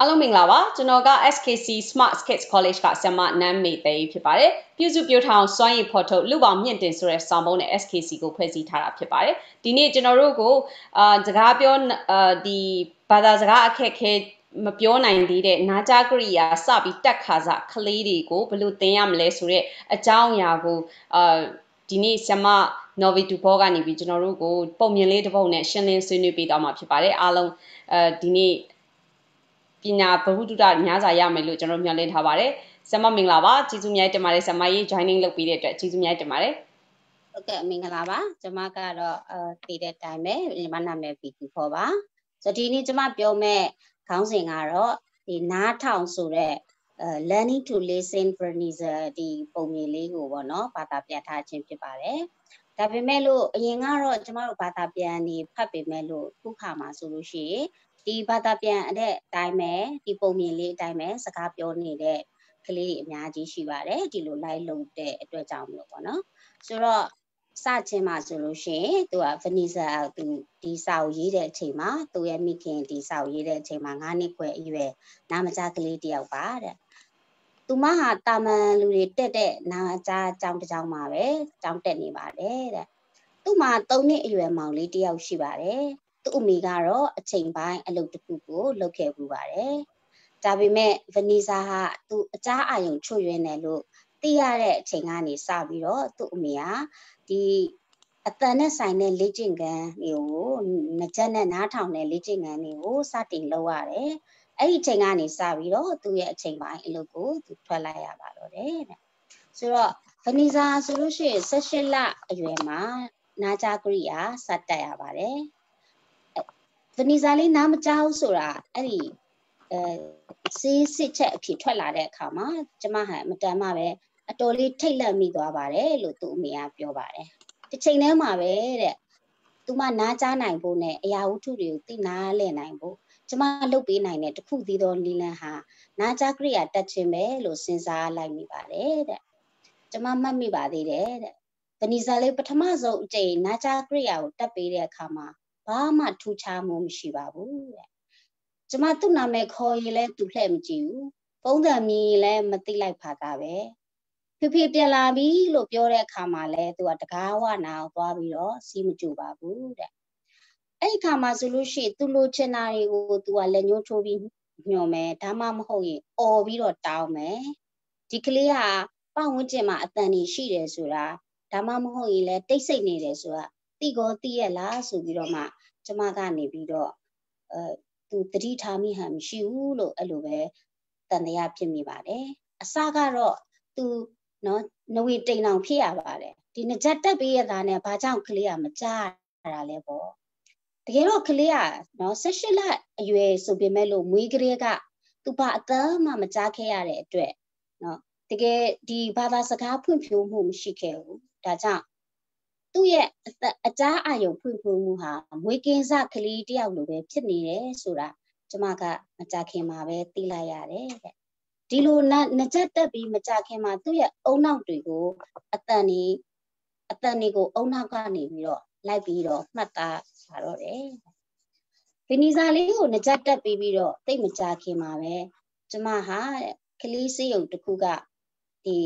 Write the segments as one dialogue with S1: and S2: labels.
S1: အားလုံးမင်္ဂလာပါကျွန်တော်က SKC Smart Skills College ကဆရာမနမ်းမေသိဖြစ်ပါတယ်ပြုစုပြောထောင်စွမ်းရည်ဖော်ထုတ်လူပေါင်းမြင့်တင်ဆိုတဲ့ဆောင်းပုံးနဲ့ SKC ကိုဖွဲ့စည်းထားတာဖြစ်ပါတယ်ဒီနေ့ကျွန်တော်တို့ကိုအာစကားပြောအာဒီဘာသာစကားအခက်ခဲမပြောနိုင်သေးတဲ့နာကြကရိယာစပြီးတက်ခါစကလေးတွေကိုဘယ်လိုသင်ရမလဲဆိုတဲ့အကြောင်းအရာကိုအာဒီနေ့ဆရာမ Novi Dubo ကနေပြီးကျွန်တော်တို့ကိုပုံမြင်လေးတစ်ပုဒ်နဲ့ရှင်းလင်းဆွေးနွေးပေးတော့မှာဖြစ်ပါတယ်အားလုံးအဲဒီနေ့ ပညာဗဟုသုတများစွာရမယ်လို့ကျွန်တော်မျှော်လင့်ထားပါတယ်ဆရာမမင်္ဂလာပါကျေးဇူးများတင်ပါတယ်ဆရာမကြီး joining လုပ်ပေးတဲ့အတွက်ကျေးဇူးများတင်ပါတယ်
S2: ဟုတ်ကဲ့မင်္ဂလာပါကျွန်မကတော့အဲတည်တဲ့အတိုင်းပဲညီမနာမည် PQ ခေါ်ပါဆိုဒီနေ့ကျွန်မပြောမဲ့ခေါင်းစဉ်ကတော့ဒီနားထောင်ဆိုတဲ့အဲ learning to listen furniture ဒီပုံမြင်လေးကိုပေါ့နော်ဘာသာပြန်ထားခြင်းဖြစ်ပါတယ်ဒါပေမဲ့လို့အရင်ကတော့ကျမတို့ဘာသာပြန်နေဖတ်ပေမဲ့လို့ခုခါမှာဆိုလို့ရှိရင် ဒီဘာသာပြန်တဲ့အတိုင်းပဲဒီပုံမြင်လေးအတိုင်းပဲစကားပြောနေတဲ့ကလေးတွေအများကြီးရှိပါတယ်ဒီလို live လုပ်တဲ့အတွက်ကြောင့်မလို့ပေါ့နော်ဆိုတော့စချင်းမှာဆိုလို့ရှိရင်သူက Vanessa သူဒီစာကိုရေးတဲ့အချိန်မှာသူရဲ့မိခင်ဒီစာကိုရေးတဲ့အချိန်မှာ9နှစ်ခွဲအရွယ်နာမကျကလေးတယောက်ပါတဲ့သူမဟာတာမန်လူတွေတက်တဲ့နာကြားကြောင်းတစ်ကြောင်းမှာပဲကြောင်းတက်နေပါတယ်တဲ့သူ့မှာ3နှစ်အရွယ်မောင်လေးတယောက်ရှိပါတယ် သူ့အမေကတော့အချိန်ပိုင်းအလုပ်တစ်ခုကိုလုပ်ခဲ့ပူပါတယ်ဒါပေမဲ့ဗနီဇာဟာသူအကြားအာရုံချွတ်ရွံ့တယ်လို့သိရတဲ့အချိန်ကနေစပြီးတော့သူ့အမေကဒီအတန်နဲ့ဆိုင်တဲ့လေ့ကျင့်ခန်းတွေကိုငကြက်နဲ့နားထောင်တဲ့လေ့ကျင့်ခန်းတွေကိုစတင်လုပ်ရတယ်အဲ့ဒီအချိန်ကနေစပြီးတော့သူ့ရဲ့အချိန်ပိုင်းအလုပ်ကိုသူထွက်လိုက်ရပါတော့တယ်တဲ့ဆိုတော့ဗနီဇာဆိုလို့ရှိရင်16လအရွယ်မှာနာကြကရိယာစတက်ရပါတယ် ဗနီဇာလေးနားမကြောက်ဆိုတာအဲ့ဒီအဲစေးစစ်ချက်အဖြစ်ထွက်လာတဲ့အခါမှာကျမဟာမတန်မှပဲအတော်လေးထိတ်လန့်မိသွားပါတယ်လို့သူ့အမေကပြောပါတယ်တစ်ချိန်တည်းမှာပဲတဲ့သူမနားကြားနိုင်ဖို့နဲ့အရာဝတ္ထုတွေကိုသိနာလဲနိုင်ဖို့ကျမလုပ်ပေးနိုင်တဲ့တခုသေးသောနီလန်ဟာနာကြားကရိယာတက်ခြင်းပဲလို့စဉ်းစားလိုက်မိပါတယ်တဲ့ကျမမှတ်မိပါသေးတယ်တဲ့ဗနီဇာလေးပထမဆုံးအကြိမ်နာကြားကရိယာကိုတက်ပေးတဲ့အခါမှာ ဘာမှထူးခြားမှုမရှိပါဘူးတဲ့ကျမသူ့နာမည်ခေါ်ရင်လည်းသူလှည့်မကြည့်ဘူးပုံစံမြင်ရင်လည်းမသိလိုက်ပါကပဲဖေဖေပြန်လာပြီလို့ပြောတဲ့အခါမှာလဲသူကတကားဝနာကိုသွားပြီးတော့စီးမကြူပါဘူးတဲ့အဲ့ဒီခါမှာဆိုလို့ရှိရင်သူလိုချင်တာတွေကိုသူကလက်ညှိုးထိုးပြီးညွှန်မယ်ဒါမှမဟုတ်ရင်អော်ပြီးတော့တောင်းမယ်ဒီကလေးဟာပတ်ဝန်းကျင်မှာအတန်ကြီးရှိတယ်ဆိုတာဒါမှမဟုတ်ရင်လည်းတိတ်ဆိတ်နေတယ်ဆိုတာတိကောတိရလားဆိုပြီးတော့မှ ကျမကနေပြီးတော့အဲသူတတိထားမိဟန်မရှိဘူးလို့အဲ့လိုပဲတန်တရားဖြစ်မိပါတယ်အစကတော့သူနော်နဝေတိန်အောင်ဖြစ်ရပါတယ်ဒီငကြက်တက်ပေးရတာနဲ့ဘာကြောင့်ကလေးကမကြားရတာလဲပေါ့တကယ်တော့ကလေးကနော်18လအရွယ်ဆိုပေမဲ့လို့မွေးကလေးကသူဘာအသက်မှမကြားခဲ့ရတဲ့အတွက်နော်တကယ်ဒီဘာသာစကားဖွင့်ဖြိုးမှုမရှိခဲ့ဘူးဒါကြောင့် သူ့ရဲ့အကြားအာရုံဖွင့်ဖွင့်မှုဟာမွေးကင်းစကလေးတယောက်လိုပဲဖြစ်နေတယ်ဆိုတာကျမကမကြခင်မှာပဲသိလိုက်ရတယ်တဲ့ဒီလိုနကြက်တက်ပြီးမကြခင်မှာသူ့ရဲ့အုံနောက်တွေကိုအတန်နေအတန်တွေကိုအုံနောက်ကနေပြီးတော့လိုက်ပြီးတော့မှတ်သားပါတော့တယ်ဗီနီဇာလေးကိုနကြက်တက်ပြီးပြီးတော့တိတ်မကြခင်မှာပဲကျမဟာကလေးစေးရုံတစ်ခုကဒီ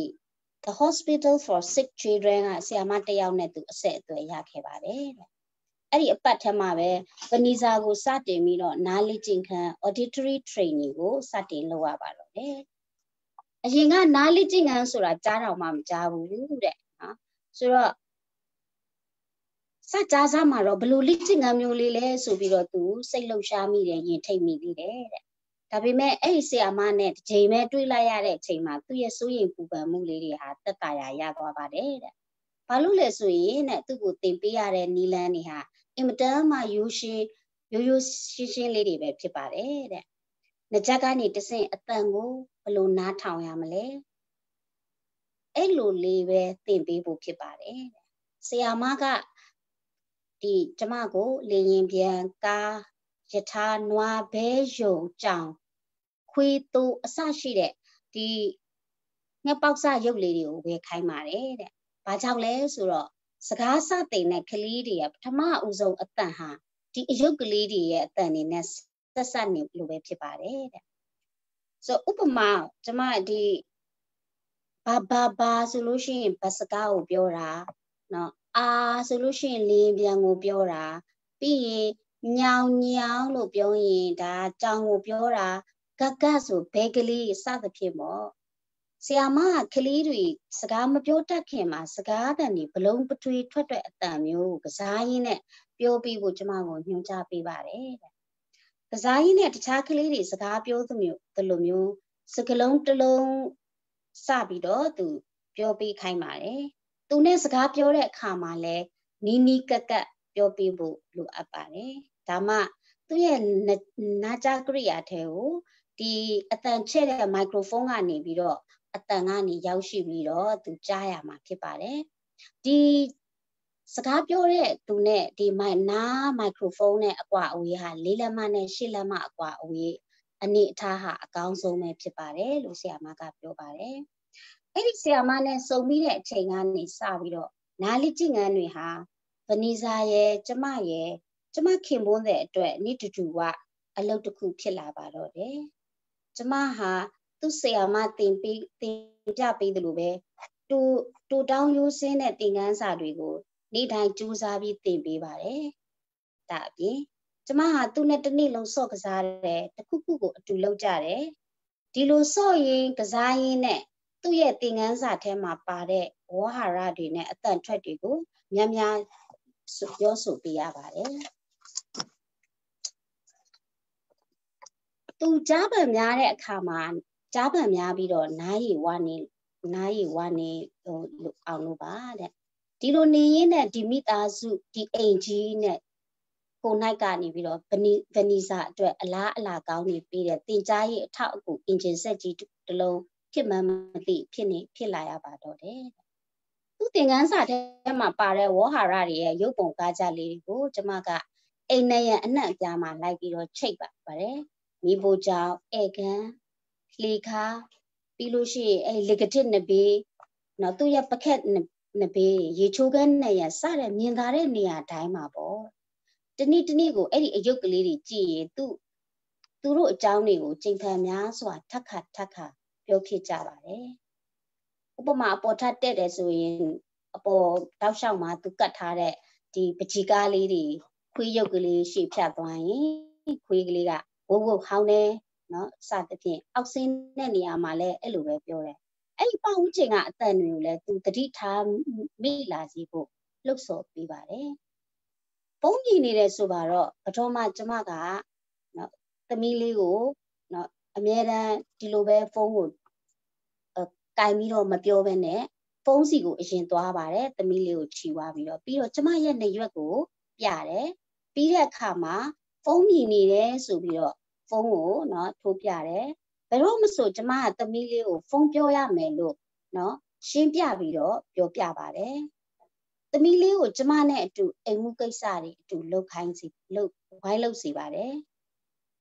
S2: the hospital for sick children ကဆရာမတယောက်နဲ့သူအဆက်အသွယ်ရခဲ့ပါတယ်တဲ့အဲ့ဒီအပတ်ထဲမှာပဲဗနီဇာကိုစတင်ပြီးတော့နားလေ့ကျင့်ခန်း auditory training ကိုစတင်လုပ်ရပါတော့တယ်အရင်ကနားလေ့ကျင့်ခန်းဆိုတာကြားတော့မှမကြားဘူးတဲ့နော်ဆိုတော့စကြားစားမှာတော့ဘလို့လေ့ကျင့်ခန်းမျိုးလေးလဲဆိုပြီးတော့သူစိတ်လှုပ်ရှားမိတယ်ရင်ထိတ်မိသေးတယ်တဲ့ ဒါပေမဲ့အဲ့ဒီဆရာမနဲ့တစ်ချိန်ပဲတွေ့လိုက်ရတဲ့အချိန်မှာသူ့ရဲ့စိုးရိမ်ပူပန်မှုလေးတွေဟာတက်တာရရသွားပါတယ်တဲ့။ဘာလို့လဲဆိုရင်တဲ့သူ့ကိုတင်ပေးရတဲ့နီလန်းတွေဟာအင်မတန်မှရိုးရှင်းရိုးရိုးရှင်းရှင်းလေးတွေပဲဖြစ်ပါတယ်တဲ့။ငကြက်ကနေတဆင့်အတန်ကိုဘလို့နားထောင်ရမလဲ။အဲ့လိုလေးပဲတင်ပေးဖို့ဖြစ်ပါတယ်တဲ့။ဆရာမကဒီကျမကိုလေရင်ပြန်ကားယထာနွားဘဲယုံကြောင် ခွေးတိုးအစရှိတဲ့ဒီငှက်ပေါက်စရုပ်လေးတွေကိုဝယ်ခိုင်းပါတယ်တဲ့။ဘာကြောင့်လဲဆိုတော့စကားစတင်တဲ့ကလေးတွေရဲ့ပထမအဦးဆုံးအတန်ဟာဒီအယုတ်ကလေးတွေရဲ့အတန်နေနဲ့ဆက်ဆက်နေလို့ပဲဖြစ်ပါတယ်တဲ့။ဆိုဥပမာကျမဒီဘာဘာဘာဆိုလို့ရှိရင်ဘတ်စကားကိုပြောတာနော်အာဆိုလို့ရှိရင်လင်းပြန်ကိုပြောတာပြီးရင်ညောင်ညောင်လို့ပြောရင်ဒါကြောင်ကိုပြောတာ ဂတ်ဂတ်ဆိုဘဲကလေးစသဖြင့်ပေါ့ဆရာမကလေးတွေစကားမပြောတတ်ခင်မှာစကားတန်ဒီဘလုံးပထွေထွက်တဲ့အတန်မျိုးကစားရင်းနဲ့ပြောပြီးဖို့ကျမကိုညွှန်ကြားပေးပါတယ်တဲ့ကစားရင်းနဲ့တခြားကလေးတွေစကားပြောသမျိုးဒီလိုမျိုးစကလုံးတစ်လုံးစပြီးတော့သူပြောပေးခိုင်းပါတယ်သူနဲ့စကားပြောတဲ့အခါမှာလဲနီးနီးကက်ကက်ပြောပေးဖို့လိုအပ်ပါတယ်ဒါမှသူ့ရဲ့နာကြကရိယာထဲကို ဒီအတန်ချဲ့တဲ့မိုက်ခရိုဖုန်းကနေပြီးတော့အတန်ကနေရောက်ရှိပြီးတော့သူကြားရမှာဖြစ်ပါတယ်ဒီစကားပြောတဲ့သူနဲ့ဒီမိုင်နာမိုက်ခရိုဖုန်းနဲ့အကွာအဝေးဟာလေးလက်မနဲ့ရှစ်လက်မအကွာအဝေးအနေအထားဟာအကောင်းဆုံးပဲဖြစ်ပါတယ်လို့ဆရာမကပြောပါတယ်အဲ့ဒီဆရာမနဲ့စုံပြီးတဲ့အချိန်ကနေစပြီးတော့နားလိကျင့်ငန်းတွေဟာဗနီဇာရဲ့ကျမရဲ့ကျမခင်ပွန်းတဲ့အတွက်နိတူတူကအလုပ်တစ်ခုဖြစ်လာပါတော့တယ် ကျမဟာသူ့ဆရာမတင်ပေးတင်ပြပေးတယ်လို့ပဲတူတူတောင်းရိုးစင်းတဲ့သင်ခန်းစာတွေကိုနေ့တိုင်းကြိုးစားပြီးသင်ပေးပါတယ်ဒါအပြင်ကျမဟာသူ့နဲ့တစ်နေ့လုံးစော့ကစားတယ်တခုခုကိုအတူလုပ်ကြတယ်ဒီလိုစော့ရင်ကစားရင်းနဲ့သူ့ရဲ့သင်ခန်းစာထဲမှာပါတဲ့ဝါဟာရတွေနဲ့အတန်ထွက်တွေကိုများများပြောဆိုပေးရပါတယ် သူကြားပံများတဲ့အခါမှာကြားပံများပြီးတော့နားရည်ဝနေနားရည်ဝနေဟိုအောင်လို့ပါတဲ့ဒီလိုနေရင်းနဲ့ဒီမိသားစုဒီအိမ်ကြီးနဲ့ကိုနိုင်ကနေပြီးတော့ဗနီဗနီဇာအတွက်အလားအလာကောင်းနေပြီးတဲ့တင်ကြားရေးအထောက်အကူအင်ဂျင်ဆက်ကြီးတစ်လုံးဖြစ်မှန်းမသိဖြစ်နေဖြစ်လာရပါတော့တယ်သူသင်ခန်းစာထဲမှာပါတဲ့ဝေါဟာရတွေရဲ့ရုပ်ပုံကားကြလေးတွေကိုကျမကအိမ်နဲ့ရအနှံ့အပြားမှာလိုက်ပြီးတော့ချိတ်ပါပါတယ် မိဖို့ကြောင့်ဧကန်လှေခါပြီးလို့ရှိရင်အဲလေကတစ်နဘေးနော်သူ့ရဲ့ပကက်နဘေးရေချိုးကန်းနဲ့ရစတဲ့မြင်သာတဲ့နေရာတိုင်းမှာပေါ့တနည်းတနည်းကိုအဲ့ဒီအယုတ်ကလေးတွေကြည့်ရင်သူသူတို့အကြောင်းတွေကိုချိန်ခံများစွာထက်ခါထက်ခါပြောဖြစ်ကြပါတယ်ဥပမာအပေါ်ထပ်တက်တယ်ဆိုရင်အပေါ်တောက်လျှောက်မှာသူကတ်ထားတဲ့ဒီပကြီကားလေးတွေခွေးရုပ်ကလေးရှေ့ဖြတ်သွားရင်ခွေးကလေးက ဝုတ်ဝုတ်ဟောင်းနေနော်စသဖြင့်အောက်ဆင်းတဲ့နေရာမှာလည်းအဲ့လိုပဲပြောတယ်အဲ့ဒီပတ်ဝန်းကျင်ကအတန်တွေကိုလည်းသူတတိထားမိလာစီဖို့လှုပ်ဆော်ပေးပါတယ်ပုံကြည့်နေတယ်ဆိုတော့ပထမကျမကနော်သမီးလေးကိုနော်အမြဲတမ်းဒီလိုပဲဖုန်းကိုကင်ပြီးတော့မပြောဘဲနဲ့ဖုန်းစီကိုအရင်သွားပါတယ်သမီးလေးကိုခြီးွားပြီးတော့ပြီးတော့ကျမရဲ့နေရွက်ကိုပြတယ်ပြီးတဲ့အခါမှာဖုန်းမြည်နေတယ်ဆိုပြီးတော့ ဖုန်းကိုနော်ထိုးပြတယ်ဘယ်တော့မဆိုကျမကသမီးလေးကိုဖုန်းပြောရမယ်လို့နော်ရှင်းပြပြီးတော့ပြောပြပါတယ်သမီးလေးကိုကျမနဲ့အတူအိမ်မှုကိစ္စတွေအတူလုပ်ခိုင်းစီလုပ်ဝိုင်းလုပ်စီပါတယ်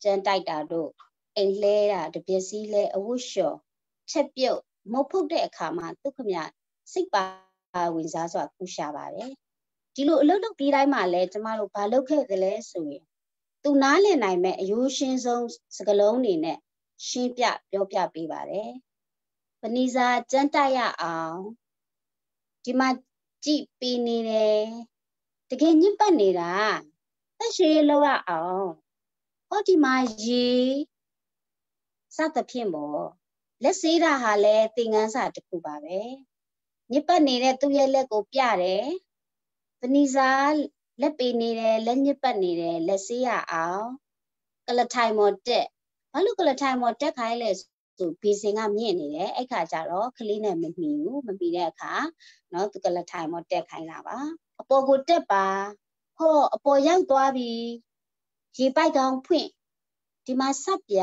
S2: ကြမ်းတိုက်တာတို့အိမ်လဲတာတပြက်စီးလဲအဝတ်လျှော်ချက်ပြုတ်မုတ်ဖုတ်တဲ့အခါမှာဒုက္ခမြစိတ်ပါဝင်စားစွာကူရှာပါတယ်ဒီလိုအလုပ်လုပ်ပြီးတိုင်းမှာလဲကျမတို့ဘာလုပ်ခဲ့သလဲဆိုရင် သူနားလည်နိုင်မဲ့အယိုးရှင်းဆုံးစကလုံးတွေနဲ့ရှင်းပြပြောပြပေးပါတယ်ပဏိစာကြမ်းတိုက်ရအောင်ဒီမှာကြည်ပေးနေတယ်တကယ်ညစ်ပတ်နေတာသက်ရှိလောက်ရအောင်ဟောဒီမှာရေစသဖြင့်ပေါ့လက်စေးတာဟာလည်းသင်္ကန်းစာတစ်ခုပါပဲညစ်ပတ်နေတဲ့သူ့ရဲ့လက်ကိုပြတယ်ပဏိစာ လက်ပေနေတယ်လက်ညစ်ပတ်နေတယ်လက်စေးရအောင်ကလထိုင်မော်တက်ဘာလို့ကလထိုင်မော်တက်ခိုင်းလဲဆိုဘေစင်ကမြင့်နေတယ်အဲ့ခါကျတော့ကလေးနဲ့မမီဘူးမမီတဲ့အခါเนาะသူကလထိုင်မော်တက်ခိုင်းတာပါအပေါ်ကိုတက်ပါဟောအပေါ်ရောက်သွားပြီရေပိုက်ကောင်ဖွင့်ဒီမှာဆက်ပြ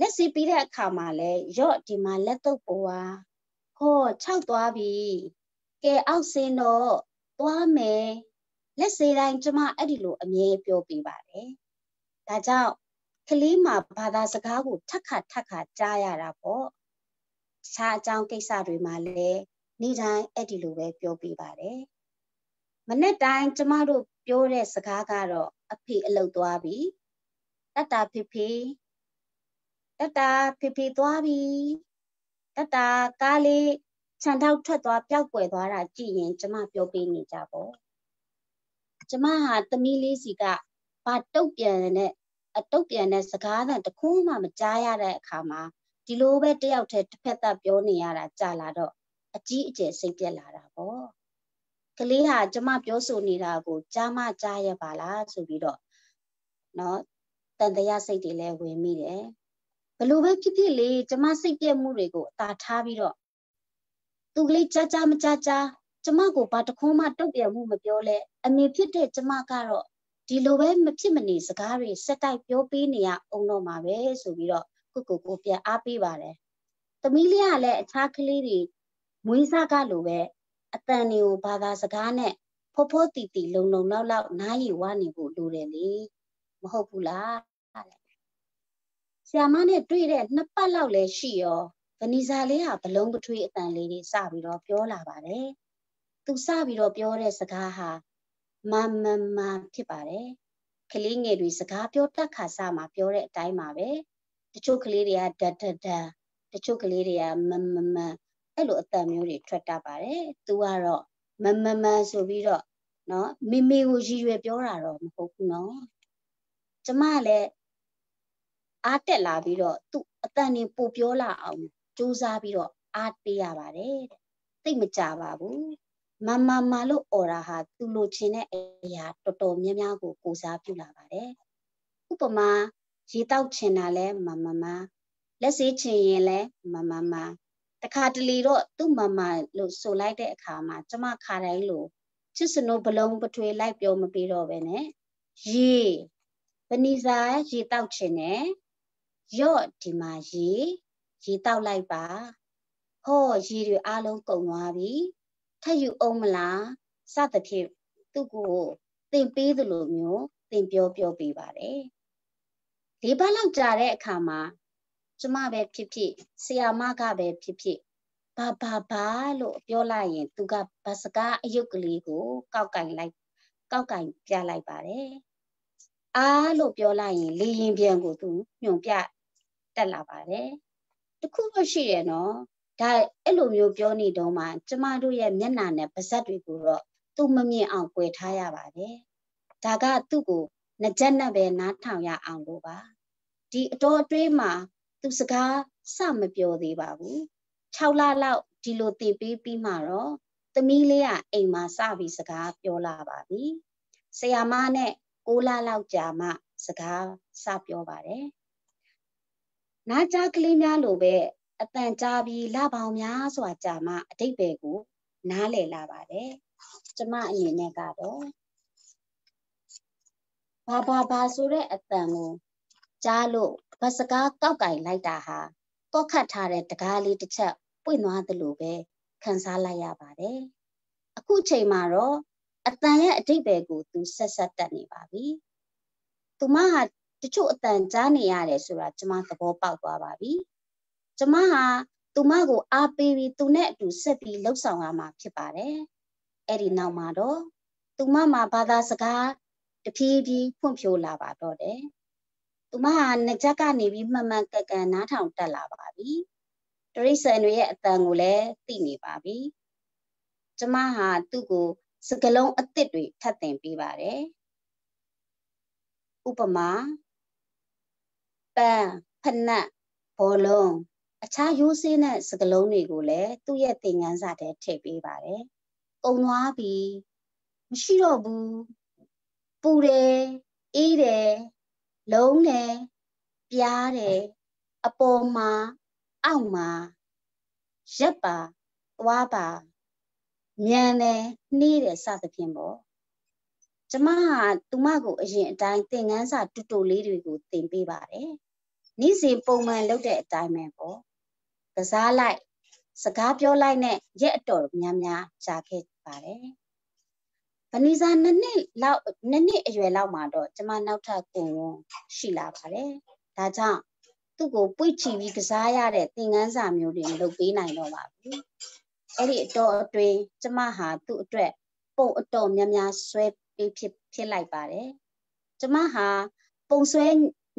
S2: လက်စီပြီးတဲ့အခါမှာလဲရော့ဒီမှာလက်တုပ်ပွားဟောခြောက်သွားပြီကဲအောက်စင်းတော့သွားမယ် လက်စေးတိုင်းကျမအဲ့ဒီလိုအမြဲပြောပြပါတယ်ဒါကြောင့်ကလေးမှာဘာသာစကားကိုထက်ခါထက်ခါကြားရတာပေါ့ခြားအကြောင်းကိစ္စတွေမှာလည်းနေ့တိုင်းအဲ့ဒီလိုပဲပြောပြပါတယ်မနေ့တိုင်းကျမတို့ပြောတဲ့စကားကတော့အဖေအလုတ်သွားပြီတတဖေဖေတတာဖေဖေသွားပြီတတာကားလေးခြံထောက်ထွက်သွားပျောက်ကွယ်သွားတာကြည့်ရင်ကျမပြောပေးနေကြပေါ့ ကျမဟာသမီးလေးစီကဘာတုတ်ပြန်တဲ့အတုတ်ပြန်တဲ့စကားသံတခုမှမကြားရတဲ့အခါမှာဒီလိုပဲတယောက်တည်းတစ်ဖက်သက်ပြောနေရတာကြာလာတော့အကြီးအကျယ်စိတ်ပြက်လာတာပေါ့ကလေးဟာကျမပြောဆိုနေတာကိုကြားမကြားရပါလားဆိုပြီးတော့နော်တန်တရားစိတ်တွေလည်းဝင်မိတယ်ဘလို့ပဲဖြစ်ဖြစ်လေကျမစိတ်ပြက်မှုတွေကိုအသာထားပြီးတော့သူကလေးကြားကြားမကြားကြား ကျမကိုဘာတခုမှတုတ်ပြန်မှုမပြောလဲအမေဖြစ်တဲ့ကျမကတော့ဒီလိုပဲမဖြစ်မနေစကားတွေစက်တိုက်ပြောပေးနေရအောင်တော့မှာပဲဆိုပြီးတော့ကိုကိုကိုပြန်အားပေးပါတယ်သမီးလေးကလည်းအခြားကလေးတွေမွေးစားကလိုပဲအတန်တွေကိုဘာသာစကားနဲ့ဖောဖောတီတီလုံလုံလောက်လောက်နားရီဝါနေဖို့လိုတယ်လေမဟုတ်ဘူးလားဆရာမနဲ့တွေ့တဲ့နှစ်ပတ်လောက်လည်းရှိရောဗနီဇာလေးဟာဘလုံးပထွေးအတန်လေးတွေစပြီးတော့ပြောလာပါတယ် သူစပြီးတော့ပြောတဲ့စကားဟာမမမဖြစ်ပါတယ်ကလေးငယ်တွေစကားပြောတတ်ခါစမှာပြောတဲ့အတိုင်းပါပဲတချို့ကလေးတွေကဒဒဒတချို့ကလေးတွေကမမမအဲ့လိုအတန်မျိုးတွေထွက်တတ်ပါတယ်သူကတော့မမမဆိုပြီးတော့နော်မိမိကိုရည်ရွယ်ပြောတာတော့မဟုတ်ဘူးနော်ကျမလည်းအားတက်လာပြီးတော့သူ့အတန်နေပို့ပြောလာအောင်စူးစမ်းပြီးတော့အားပေးရပါတယ်တိတ်မကြပါဘူး မမမလို့អော်တာဟာသူလိုချင်တဲ့အရာတော်တော်များများကိုကိုစားပြုလာပါတယ်ဥပမာရေတောက်ချင်တာလဲမမမလက်စေးချင်ရင်လဲမမမတခါတလေတော့သူ့မမလို့ဆိုလိုက်တဲ့အခါမှာကျမခါတိုင်းလို့ချစ်စနိုးဘလုံးပထွေလိုက်ပြောမပြီးတော့ပဲနဲ့ရေဗနီဇာရေတောက်ချင်တယ်ရော့ဒီမှာရေရေတောက်လိုက်ပါဟောရေတွေအားလုံးကုန်သွားပြီ ထပ်ယူအောင်မလားစသဖြင့်သူ့ကိုသင်ပေးသလိုမျိုးသင်ပြောပြောပေးပါတယ်လေးပတ်လောက်ကြာတဲ့အခါမှာကျမပဲဖြစ်ဖြစ်ဆရာမကပဲဖြစ်ဖြစ်ဘာဘာဘာလို့ပြောလိုက်ရင် သူကဗစကားအယုတ်ကလေးကို ကောက်ကင်လိုက်ကောက်ကင်ပြလိုက်ပါတယ်အားလို့ပြောလိုက်ရင် လေရင်ပြန်ကိုသူညွန်ပြတက်လာပါတယ်တခုမှရှိတယ်နော် ဒါအဲ့လိုမျိုးပြောနေတော့မှကျမတို့ရဲ့မျက်နှာနဲ့ပါးစပ်တွေကိုတော့သူမမြင်အောင်꿰ထားရပါတယ်ဒါကသူ့ကိုငကြက်နဲ့ပဲနားထောင်ရအောင်လို့ပါဒီအတော်အတွင်းမှာသူစကားစမပြောသေးပါဘူး6လလောက်ဒီလိုတည်ပြီးပြီးမှတော့သမီးလေးကအိမ်မှာစပြီးစကားပြောလာပါပြီဆရာမနဲ့6လလောက်ကြာမှစကားစပြောပါတယ်နားကြားကလေးများလိုပဲ အတန်ကြားပြီးလပေါင်းများစွာကြာမှအတိတ်ပဲကို နားလည်လာပါတယ်ကျမအနေနဲ့ကတော့ဘာဘာဘာဆိုတဲ့အတန်ကိုကြားလို့ဘတ်စကားကောက်ကင်လိုက်တာဟာတော့ခတ်ထားတဲ့တကားလေးတစ်ချက်ပွင့်သွားသလိုပဲခံစားလိုက်ရပါတယ်အခုချိန်မှာတော့အတန်ရဲ့အတိတ်ပဲကိုသူဆက်ဆက်တက်နေပါပြီသူမဟာတချို့အတန်ကြားနေရတယ်ဆိုတာကျမသဘောပေါက်သွားပါပြီ ကျမဟာသူမကိုအားပေးပြီးသူနဲ့အတူဆက်ပြီးလှုပ်ဆောင်ရမှာဖြစ်ပါတယ်အဲ့ဒီနောက်မှာတော့သူမမှာဘာသာစကားတဖြည်းဖြည်းဖွံ့ဖြိုးလာပါတော့တယ်သူမဟာငကြက်ကနေပြီးမှန်မှန်ကန်ကန်နားထောင်တက်လာပါပြီတရိษံတွေရဲ့အတန်ကိုလည်းသိနေပါပြီကျမဟာသူ့ကိုစကလုံးအစ်စ်တွေထပ်တင်ပေးပါတယ်ဥပမာပန်းဖနက်ဘောလုံး အခြားရိုးစင်းတဲ့စကလုံးတွေကိုလည်းသူ့ရဲ့သင်ခန်းစာထဲထည့်ပေးပါတယ်။ကုံသွားပြီမရှိတော့ဘူးပူတယ်အေးတယ်လုံးတယ်ပြားတယ်အပေါ်မှာအောက်မှာရက်ပါသွားပါမြန်တယ်နှီးတယ်စသဖြင့်ပေါ့ကျမဟာသူမကိုအရင်အတိုင်းသင်ခန်းစာတူတူလေးတွေကိုသင်ပေးပါတယ်နေ့စဉ်ပုံမှန်လုပ်တဲ့အတိုင်းပဲပေါ့ ကစားလိုက်စကားပြောလိုက်နဲ့ရက်အတော်များများကြာခဲ့ပါတယ်ဗနီဇာနှစ်နှစ်လောက်နှစ်နှစ်အရွယ်လောက်မှာတော့ကျမနောက်ထပ်ကိုဝန်ရှိလာပါတယ်ဒါကြောင့်သူ့ကိုပွိချီပြီးကစားရတဲ့သင်ခန်းစာမျိုးတွေလုပ်ပေးနိုင်တော့ပါဘူးအဲ့ဒီအတော်အတွင်းကျမဟာသူ့အတွက်ပုံအတော်များများဆွဲပေးဖြစ်ဖြစ်လိုက်ပါတယ်ကျမဟာပုံဆွဲ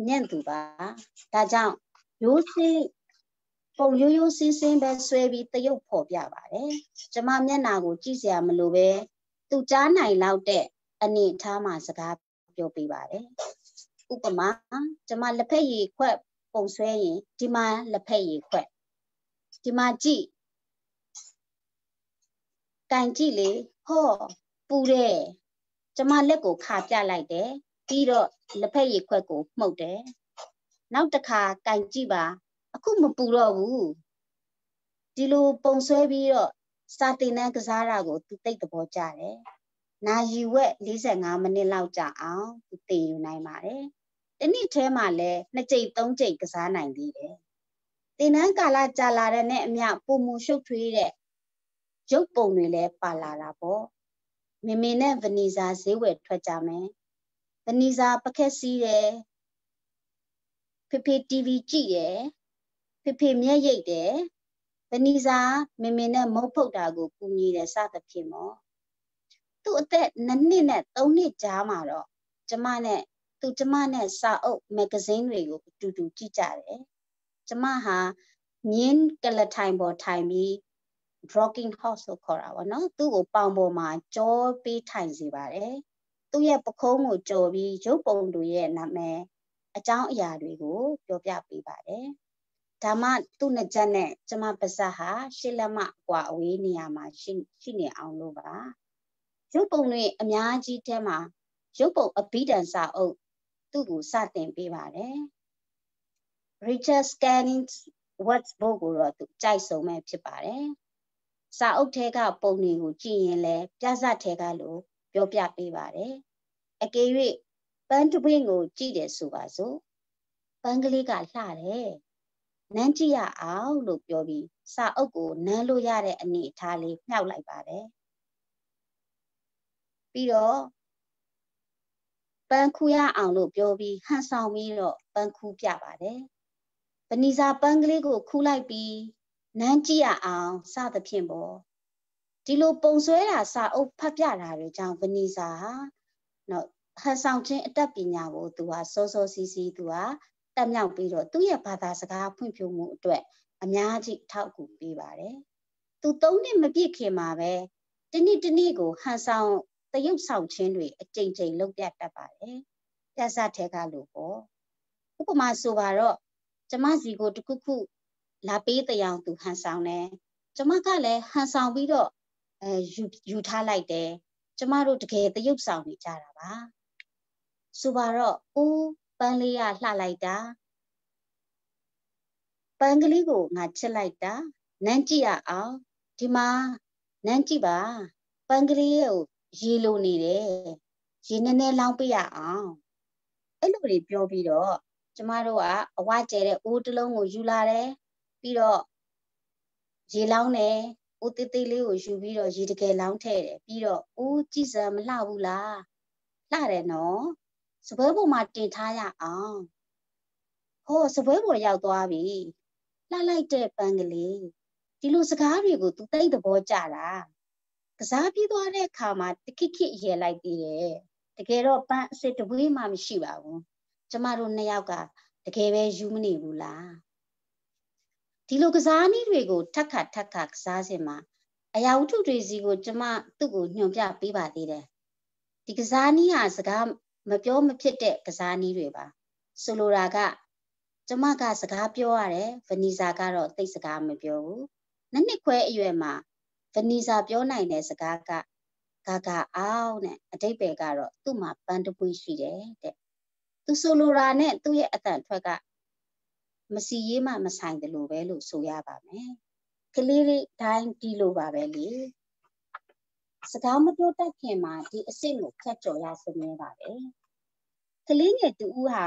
S2: ညံ့သူပါဒါကြောင့်ရိုးစင်း ပုံရိုးရိုးစင်းစင်းပဲဆွဲပြီးတရုပ်ဖော်ပြပါတယ်ကျမမျက်နာကိုကြည့်စရာမလိုပဲသူကြားနိုင်လောက်တဲ့အနေအထားမှာစကားပြောပြပါတယ်ဥပမာကျမလက်ဖက်ရည်ခွက်ပုံဆွဲရင်ဒီမှာလက်ဖက်ရည်ခွက်ဒီမှာကြည့်ကင်ကြည့်လေဟောပူတယ်ကျမလက်ကိုခါပြလိုက်တယ်ပြီးတော့လက်ဖက်ရည်ခွက်ကိုမှုတ်တယ်နောက်တစ်ခါကင်ကြည့်ပါ အခုမပူတော့ဘူးဒီလိုပုံဆွဲပြီးတော့စာတင်တဲ့ကစားတာကိုသူသိတဲ့ဘောကြတယ်နာရီဝက်45မိနစ်လောက်ကြာအောင်သူသင်ယူနိုင်ပါတယ်။တနေ့ထဲမှာလည်းနှစ်ကြိမ်သုံးကြိမ်ကစားနိုင်သေးတယ်။သင်တန်းကာလကြာလာတဲ့နဲ့အမျှပုံမှုရှုပ်ထွေးတဲ့ရုပ်ပုံတွေလည်းပါလာတာပေါ့။မေမေနဲ့ဗနီဇာဈေးဝယ်ထွက်ကြမယ်။ဗနီဇာပကက်စီးတယ်။ဖေဖေ TV ကြည့်တယ်။ ဖေဖေမျက်ရိပ်တယ်။ဗနီဇာမေမေနဲ့မုတ်ဖုတ်တာကိုကူညီတယ်စသဖြင့်ပေါ့သူ့အသက်2နှစ်နဲ့3နှစ်ကြားမှာတော့ကျမနဲ့သူကျမနဲ့စာအုပ်မဂ္ဂဇင်းတွေကိုအတူတူကြည့်ကြတယ်ကျမဟာမြင်းကလထိုင်ပေါ်ထိုင်ပြီး rocking horse လို့ခေါ်တာပေါ့နော်သူ့ကိုပေါင်ပေါ်မှာကြောပေးထိုင်စေပါတယ်သူ့ရဲ့ပခုံးကိုကြော်ပြီးရုပ်ပုံတွေရဲ့နာမည်အကြောင်းအရာတွေကိုပြောပြပေးပါတယ် ဒါမှသူ့နှစ်ချက်နဲ့ကျမပါဇက်ဟာရှစ်လက်မအကွာအဝေးနေရာမှာရှိရှိနေအောင်လို့ပါရုပ်ပုံတွေအများကြီးထဲမှာရုပ်ပုံအဘိဓမ္စာအုပ်သူ့ကိုစတင်ပေးပါတယ် Richard Scanning Words book ကိုတော့သူကြိုက်ဆုံးပဲဖြစ်ပါတယ်စာအုပ်ထဲကပုံတွေကိုကြည့်ရင်လည်းပြဇတ်ထဲကလို့ပြောပြပေးပါတယ်အကယ်၍ပန်းတပွင့်ကိုကြည့်တယ်ဆိုပါစို့ပန်းကလေးကလှတယ် နမ်းကြည့်ရအောင်လို့ပြောပြီးစာအုပ်ကိုနမ်းလို့ရတဲ့အနေအထားလေးမြှောက်လိုက်ပါတယ်ပြီးတော့ပန်းခူရအောင်လို့ပြောပြီးဟန်ဆောင်ပြီးတော့ပန်းခူပြပါတယ်။ပဏိစာပန်းကလေးကိုခူးလိုက်ပြီးနန်းကြည့်ရအောင်စသဖြင့်ပေါ့ဒီလိုပုံဆွဲတာစာအုပ်ဖတ်ပြတာတွေကြောင့်ဗနီစာဟာနော်ဟန်ဆောင်ခြင်းအတတ်ပညာကိုသူဟာစောစောစီးစီးသူဟာ တက်မြောက်ပြီးတော့သူ့ရဲ့ဘာသာစကားဖွံ့ဖြိုးမှုအတွက်အများကြီးထောက်ကူပေးပါတယ်။သူသုံးနှစ်မပြည့်ခင်မှာပဲတနေ့တနေ့ကိုဟန်ဆောင်တရုပ်ဆောင်ခြင်းတွေအကြိမ်ကြိမ်လုပ်ပြတတ်ပါတယ်။ပြဿနာထဲကလို့ပေါ့။ဥပမာဆိုပါတော့ကျမစီကိုတခုခုလာပေးတရားသူဟန်ဆောင်တယ်။ကျမကလည်းဟန်ဆောင်ပြီးတော့အဲယူယူထားလိုက်တယ်။ကျမတို့တကယ်တရုပ်ဆောင်နေကြတာပါ။ဆိုပါတော့ဦး ပန်းလေးကလှလိုက်တာပန်းကလေးကိုငါချစ်လိုက်တာနန်းကြည့်ရအောင်ဒီမှာနန်းကြည့်ပါပန်းကလေးကိုရေလိုနေတယ်ရေနည်းနည်းလောင်းပေးရအောင်အဲ့လိုတွေပြောပြီးတော့ကျမတို့ကအဝကျဲတဲ့အိုးတစ်လုံးကိုယူလာတယ်ပြီးတော့ရေလောင်းတယ်အိုးသေးသေးလေးကိုယူပြီးတော့ရေတကယ်လောင်းထည့်တယ်ပြီးတော့အိုးကြည့်စမ်းမလှဘူးလားလှတယ်နော် စပွဲပေါ်မှာတင်ထားရအောင်ဟောစပွဲပေါ်ရောက်သွားပြီလှလိုက်တဲ့ပန်းကလေးဒီလိုစကားတွေကို तू သိတဲ့ဘောကြတာကစားပြီးသွားတဲ့အခါမှာတခိခိရဲလိုက်သေးတယ်တကယ်တော့ပန်းအစ်စ်တပွေးမှမရှိပါဘူးကျမတို့နှစ်ယောက်ကတကယ်ပဲယူမနေဘူးလားဒီလိုကစားနည်းတွေကိုထက်ခါထက်ခါကစားစင်မှာအရာဝတ္ထုတွေစီကို ကျမသူ့ကိုညွှန်ပြပေးပါသေးတယ်ဒီကစားနည်းဟာစကား မပြောမဖြစ်တဲ့ကစားနည်းတွေပါဆိုလိုတာကကျမကစကားပြောရတယ်ဗနီဇာကတော့သိစကားမပြောဘူးနှစ်နှစ်ခွဲအရွယ်မှာဗနီဇာပြောနိုင်တဲ့စကားကဂါဂါအောင်နဲ့အတိတ်ပဲကတော့သူ့မှာပန်းတပွေးရှိတယ်တဲ့သူဆိုလိုတာနဲ့သူ့ရဲ့အတန်ထွက်ကမစီရေးမှမဆိုင်တယ်လို့ပဲလို့ဆိုရပါမယ်ကလေးလေးတိုင်းဒီလိုပါပဲလေ စကားမပြောတတ်ခင်မှာဒီအစ်စ်ကိုဖြတ်ကျော်ရစမြဲပါပဲကလေးငယ်တူဦးဟာ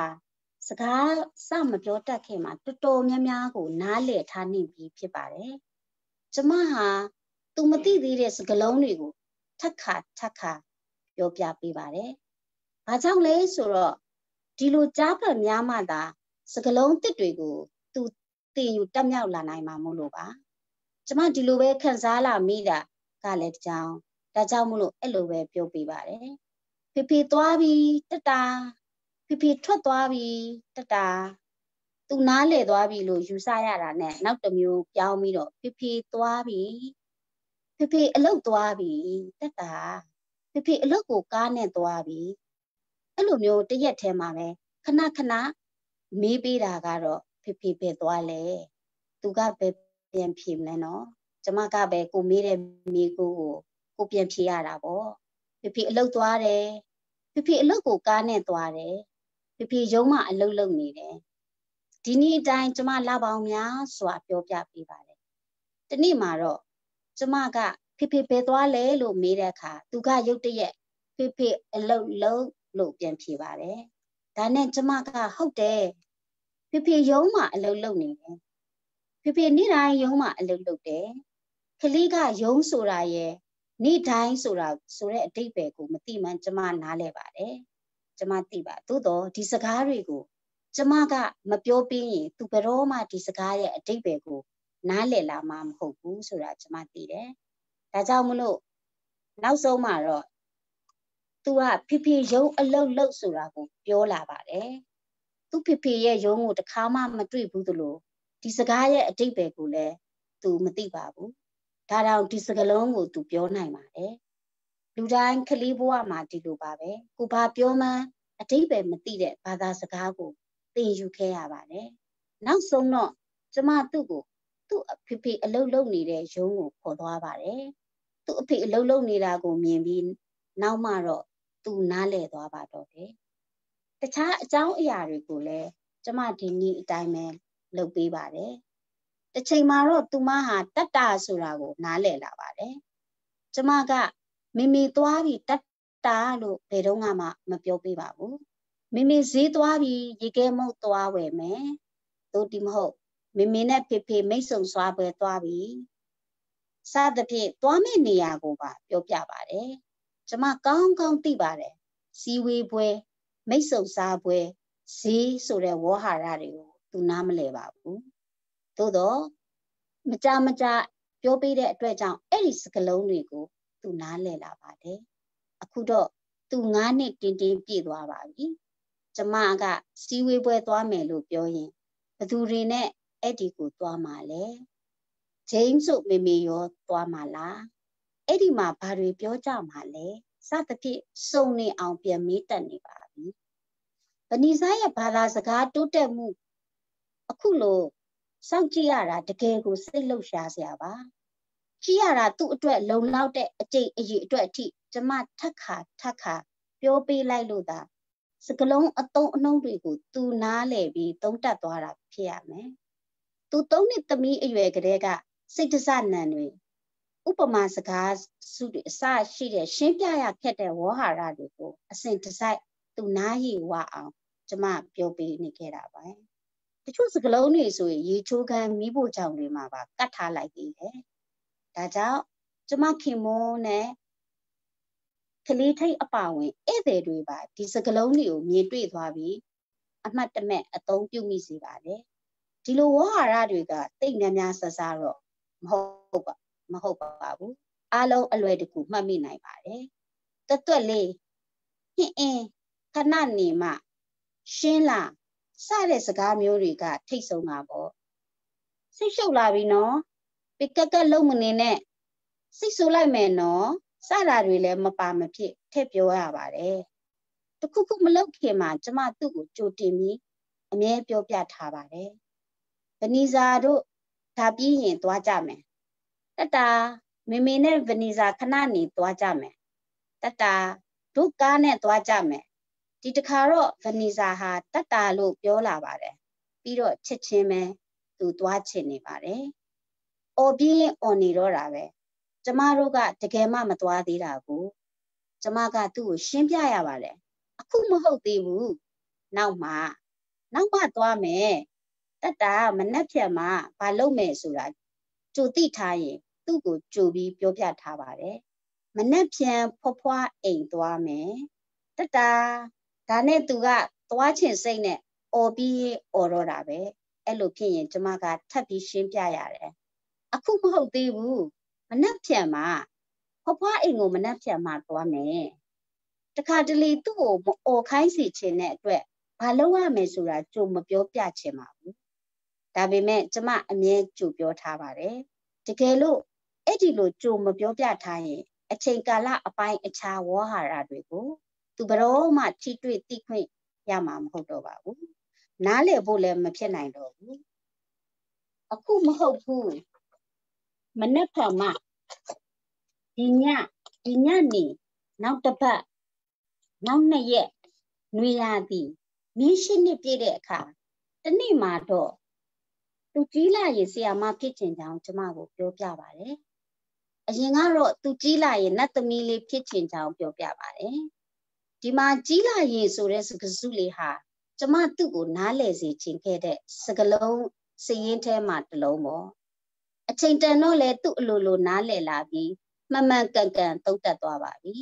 S2: စကားစမပြောတတ်ခင်မှာတော်တော်များများကို နားလည်ထားနေပြီဖြစ်ပါတယ်ကျမဟာသူမသိသေးတဲ့စကားလုံးတွေကိုထက်ခါထက်ခါပြောပြပေးပါတယ်။ဘာကြောင့်လဲဆိုတော့ဒီလိုကြားဖတ်များမှသာစကားလုံးတစ်တွေကိုသူသင်ယူတက်မြောက်လာနိုင်မှာမို့လို့ပါ။ကျမဒီလိုပဲခံစားလာမိတာကလည်းတကြောင် ဒါကြောင့်မို့လို့အဲ့လိုပဲပြောပြပါတယ်။ဖေဖေသွားပြီတတာဖေဖေထွက်သွားပြီတတာသူနားလေသွားပြီလို့ယူဆရတာနဲ့နောက်တစ်မျိုးပြောင်းပြီးတော့ဖေဖေသွားပြီဖေဖေအလုတ်သွားပြီတက်တာဖေဖေအလုတ်ကိုကားနဲ့သွားပြီအဲ့လိုမျိုးတရက်ထဲမှာပဲခဏခဏမေးပေးတာကတော့ဖေဖေပဲသွားလဲသူကပဲပြန်ဖြေမလဲနော်ကျမကပဲကိုမေးတဲ့မိကိုကို ကိုပြန်ဖြေရတာပေါ့ဖေဖေအလုတ်သွားတယ်ဖေဖေအလုတ်ကိုကားနဲ့သွားတယ်ဖေဖေရုံးမှအလုတ်လုတ်နေတယ်ဒီနေ့အတိုင်းကျမလာပေါင်းများစွာပြောပြပေးပါတယ်ဒီနေ့မှာတော့ကျမကဖေဖေပဲသွားလဲလို့မေးတဲ့အခါသူကရုတ်တရက်ဖေဖေအလုတ်လုံးလို့ပြန်ဖြေပါတယ်ဒါနဲ့ကျမကဟုတ်တယ်ဖေဖေရုံးမှအလုတ်လုတ်နေတယ်ဖေဖေနေ့တိုင်းရုံးမှအလုတ်လုတ်တယ်ကလေးကရုံးဆိုတာရဲ့ နေ့တိုင်းဆိုတာဆိုတဲ့အတိတ်ပဲကိုမသိမှန်းကျမနားလဲပါတယ်ကျမသိပါသို့တော့ဒီစကားတွေကိုကျမကမပြောပြရင်သူဘယ်တော့မှဒီစကားရဲ့အတိတ်ပဲကိုနားလည်လာမှာမဟုတ်ဘူးဆိုတာကျမသိတယ်ဒါကြောင့်မလို့နောက်ဆုံးမှာတော့သူကဖေဖေရုံးအလုတ်လုတ်ဆိုတာကိုပြောလာပါတယ်သူဖေဖေရဲ့ရုံးကိုတခါမှမတွေ့ဘူးသလိုဒီစကားရဲ့အတိတ်ပဲကိုလည်းသူမသိပါဘူး ဒါတောင်ဒီစကလုံးကိုသူပြောနိုင်ပါတယ်လူတိုင်းကလေးဘဝမှာဒီလိုပါပဲကိုဘာပြောမှန်းအတိတ်ပဲမသိတဲ့ဘာသာစကားကိုသင်ယူခဲ့ရပါတယ်နောက်ဆုံးတော့ကျမသူ့ကိုသူ့အဖေဖေအလုတ်လုတ်နေတဲ့ရုံးကိုခေါ်သွားပါတယ်သူ့အဖေအလုတ်လုတ်နေတာကိုမြင်ပြီးနောက်မှတော့သူနားလဲသွားပါတော့တယ်တခြားအကြောင်းအရာတွေကိုလည်းကျမဒီနေ့အတိုင်းပဲလုပ်ပေးပါတယ် တစ်ချိန်မှာတော့သူမဟာတတ္တာဆိုတာကိုနားလည်လာပါတယ်ကျမကမိမိသွားပြီးတတ္တာလို့ဘယ်တော့မှမပြောပေးပါဘူးမိမိဈေးသွားပြီးရေခဲမုတ်သွားဝယ်မယ်သို့ဒီမဟုတ်မိမိနဲ့ဖေဖေမိတ်ဆုံစွာပွဲသွားပြီးစသဖြင့်သွားမယ့်နေရာကိုပါပြောပြပါတယ်ကျမကောင်းကောင်းသိပါတယ်စီဝေးပွဲမိတ်ဆုံစားပွဲဈေးဆိုတဲ့ဝေါ်ဟာရတွေကိုသူနားမလဲပါဘူး သို့တော့မကြမကြပြောပေးတဲ့အတွက်ကြောင့်အဲ့ဒီစကလုံးတွေကိုသူနားလည်လာပါတယ်အခုတော့သူ9နှစ်တင်းတင်းပြည့်သွားပါပြီကျမကစီဝေးပွဲသွားမယ်လို့ပြောရင်ဘသူတွေနဲ့အဲ့ဒီကိုသွားမှာလဲဂျိမ်းဆိုမေမေရောသွားမှာလားအဲ့ဒီမှာဘာတွေပြောကြမှာလဲစသဖြင့်စုံနေအောင်ပြန်မေးတတ်နေပါပြီဗနီဇာရဲ့ဘာသာစကားတိုးတက်မှုအခုလို စောင့်ကြည့်ရတာတကယ်ကိုစိတ်လှုပ်ရှားစရာပါကြည့်ရတာသူ့အတွက်လုံလောက်တဲ့အကျိတ်အရေးအတွက်အထိကျမထက်ခါထက်ခါပြောပေးလိုက်လို့သာစကလုံးအတုံးအနှုံးတွေကိုသူနားလည်ပြီးသုံးတက်သွားတာဖြစ်ရမယ်သူသုံးနှစ်သမီးအရွယ်ကလေးကစိတ်တစနံတွေဥပမာစကားစုတွေအစရှိတဲ့ရှင်းပြရခက်တဲ့ဝေါဟာရတွေကိုအစဉ်တစိုက်သူနားရည်ဝအောင်ကျမပြောပေးနေခဲ့တာပါ တချို့စကလုံးတွေဆိုရင်ရေချိုးခမ်းမိဖို့ကြောင့်တွေမှာပါကတ်ထားလိုက်သေးတယ်ဒါကြောင့်ကျမခင်မွန်းနဲ့ကလေးထိတ်အပါဝင်ဧည့်သည်တွေပါဒီစကလုံးတွေကိုမြင်တွေ့သွားပြီးအမှတ်တမဲ့အသုံးပြုမိစေပါတယ်ဒီလိုဝါဟာရတွေကတိတ်များများဆဆတော့မဟုတ်ပါမဟုတ်ပါဘူးအားလုံးအလွယ်တကူမှတ်မိနိုင်ပါတယ်တသွက်လေးဟင်းအင်းခဏနေမှရှင်းလာ စတဲ့စကားမျိုးတွေက ထိတ်ဆုံးတာပေါ့စိတ်ရှုပ်လာပြီနော်ပကကလုံးမနေနဲ့စိတ်ဆူလိုက်မယ်နော်စတာတွေလည်းမပါမဖြစ်ထည့်ပြောရပါတယ်တခုခုမလုပ်ခင်မှာကျမသူ့ကိုကြိုတင်ပြီးအမြဲပြောပြထားပါတယ်ဗနီဇာတို့ဒါပြီးရင်သွားကြမယ်တတာမေမေနဲ့ဗနီဇာခဏနေသွားကြမယ်တတာတို့ကားနဲ့သွားကြမယ် ဒီတခါတော့ဗနီဇာဟာတတ်တာလို့ပြောလာပါတယ်ပြီးတော့ချစ်ချင်းပဲသူသွားချင်နေပါတယ်အော်ပြင်းအော်နေတော့တာပဲကျမတို့ကတကယ်မှမသွားသေးတာကိုကျမကသူ့ကိုရှင်းပြရပါတယ်အခုမဟုတ်သေးဘူးနောက်မှနောက်မှသွားမယ်တတ်တာမနှက်ဖြတ်မှဘာလုပ်မယ်ဆိုတာကြိုသိထားရင်သူ့ကိုကြိုပြီးပြောပြထားပါတယ်မနှက်ဖြန်ဖွားဖွားအိမ်သွားမယ်တတ်တာ ဒါနဲ့သူကသွားချင်စိတ်နဲ့အော်ပြီးအော်တော့တာပဲအဲ့လိုဖြစ်ရင်ကျမကထပ်ပြီးရှင်းပြရတယ်အခုမဟုတ်သေးဘူးမနှက်ဖြန်မှာဖွားဖွားအိမ်ကိုမနှက်ဖြန်မှာသွားမယ်တခါတလေသူ့ကိုမအော်ခိုင်းစီချင်တဲ့အတွက်ဘာလုပ်ရမယ်ဆိုတာကြိုမပြောပြချင်ပါဘူးဒါပေမဲ့ကျမအမြဲကြိုပြောထားပါတယ်တကယ်လို့အဲ့ဒီလိုကြိုမပြောပြထားရင်အချိန်ကာလအပိုင်းအခြားဝေါ်ဟာရတွေကို သူဘရောမှထိတွေ့သိခွင့်ရမှာမဟုတ်တော့ပါဘူးနားလည်ဖို့လည်းမဖြစ်နိုင်တော့ဘူးအခုမဟုတ်ဘူးမနေ့ကမှဒီညဒီညနေနောက်တစ်ပတ်နောက်နှစ်ရက်နှွေရသည်မင်းရှိနှစ်ပြည့်တဲ့အခါတနေ့မှာတော့သူကြီးလာရင်ဆရာမဖြစ်ချင်ကြောင်းကျမကိုပြောပြပါတယ်အရင်ကတော့သူကြီးလာရင်နတ်သမီးလေးဖြစ်ချင်ကြောင်းပြောပြပါတယ် ဒီမှာကြီးလာရင်ဆိုတဲ့စကားစုလေးဟာကျမသူ့ကိုနားလည်စေချင်ခဲ့တဲ့စကလုံးစရင်ထဲမှာတစ်လုံးပေါ့အချိန်တန်တော့လေသူ့အလိုလိုနားလည်လာပြီးမှန်မှန်ကန်ကန်သုံးသက်သွားပါပြီ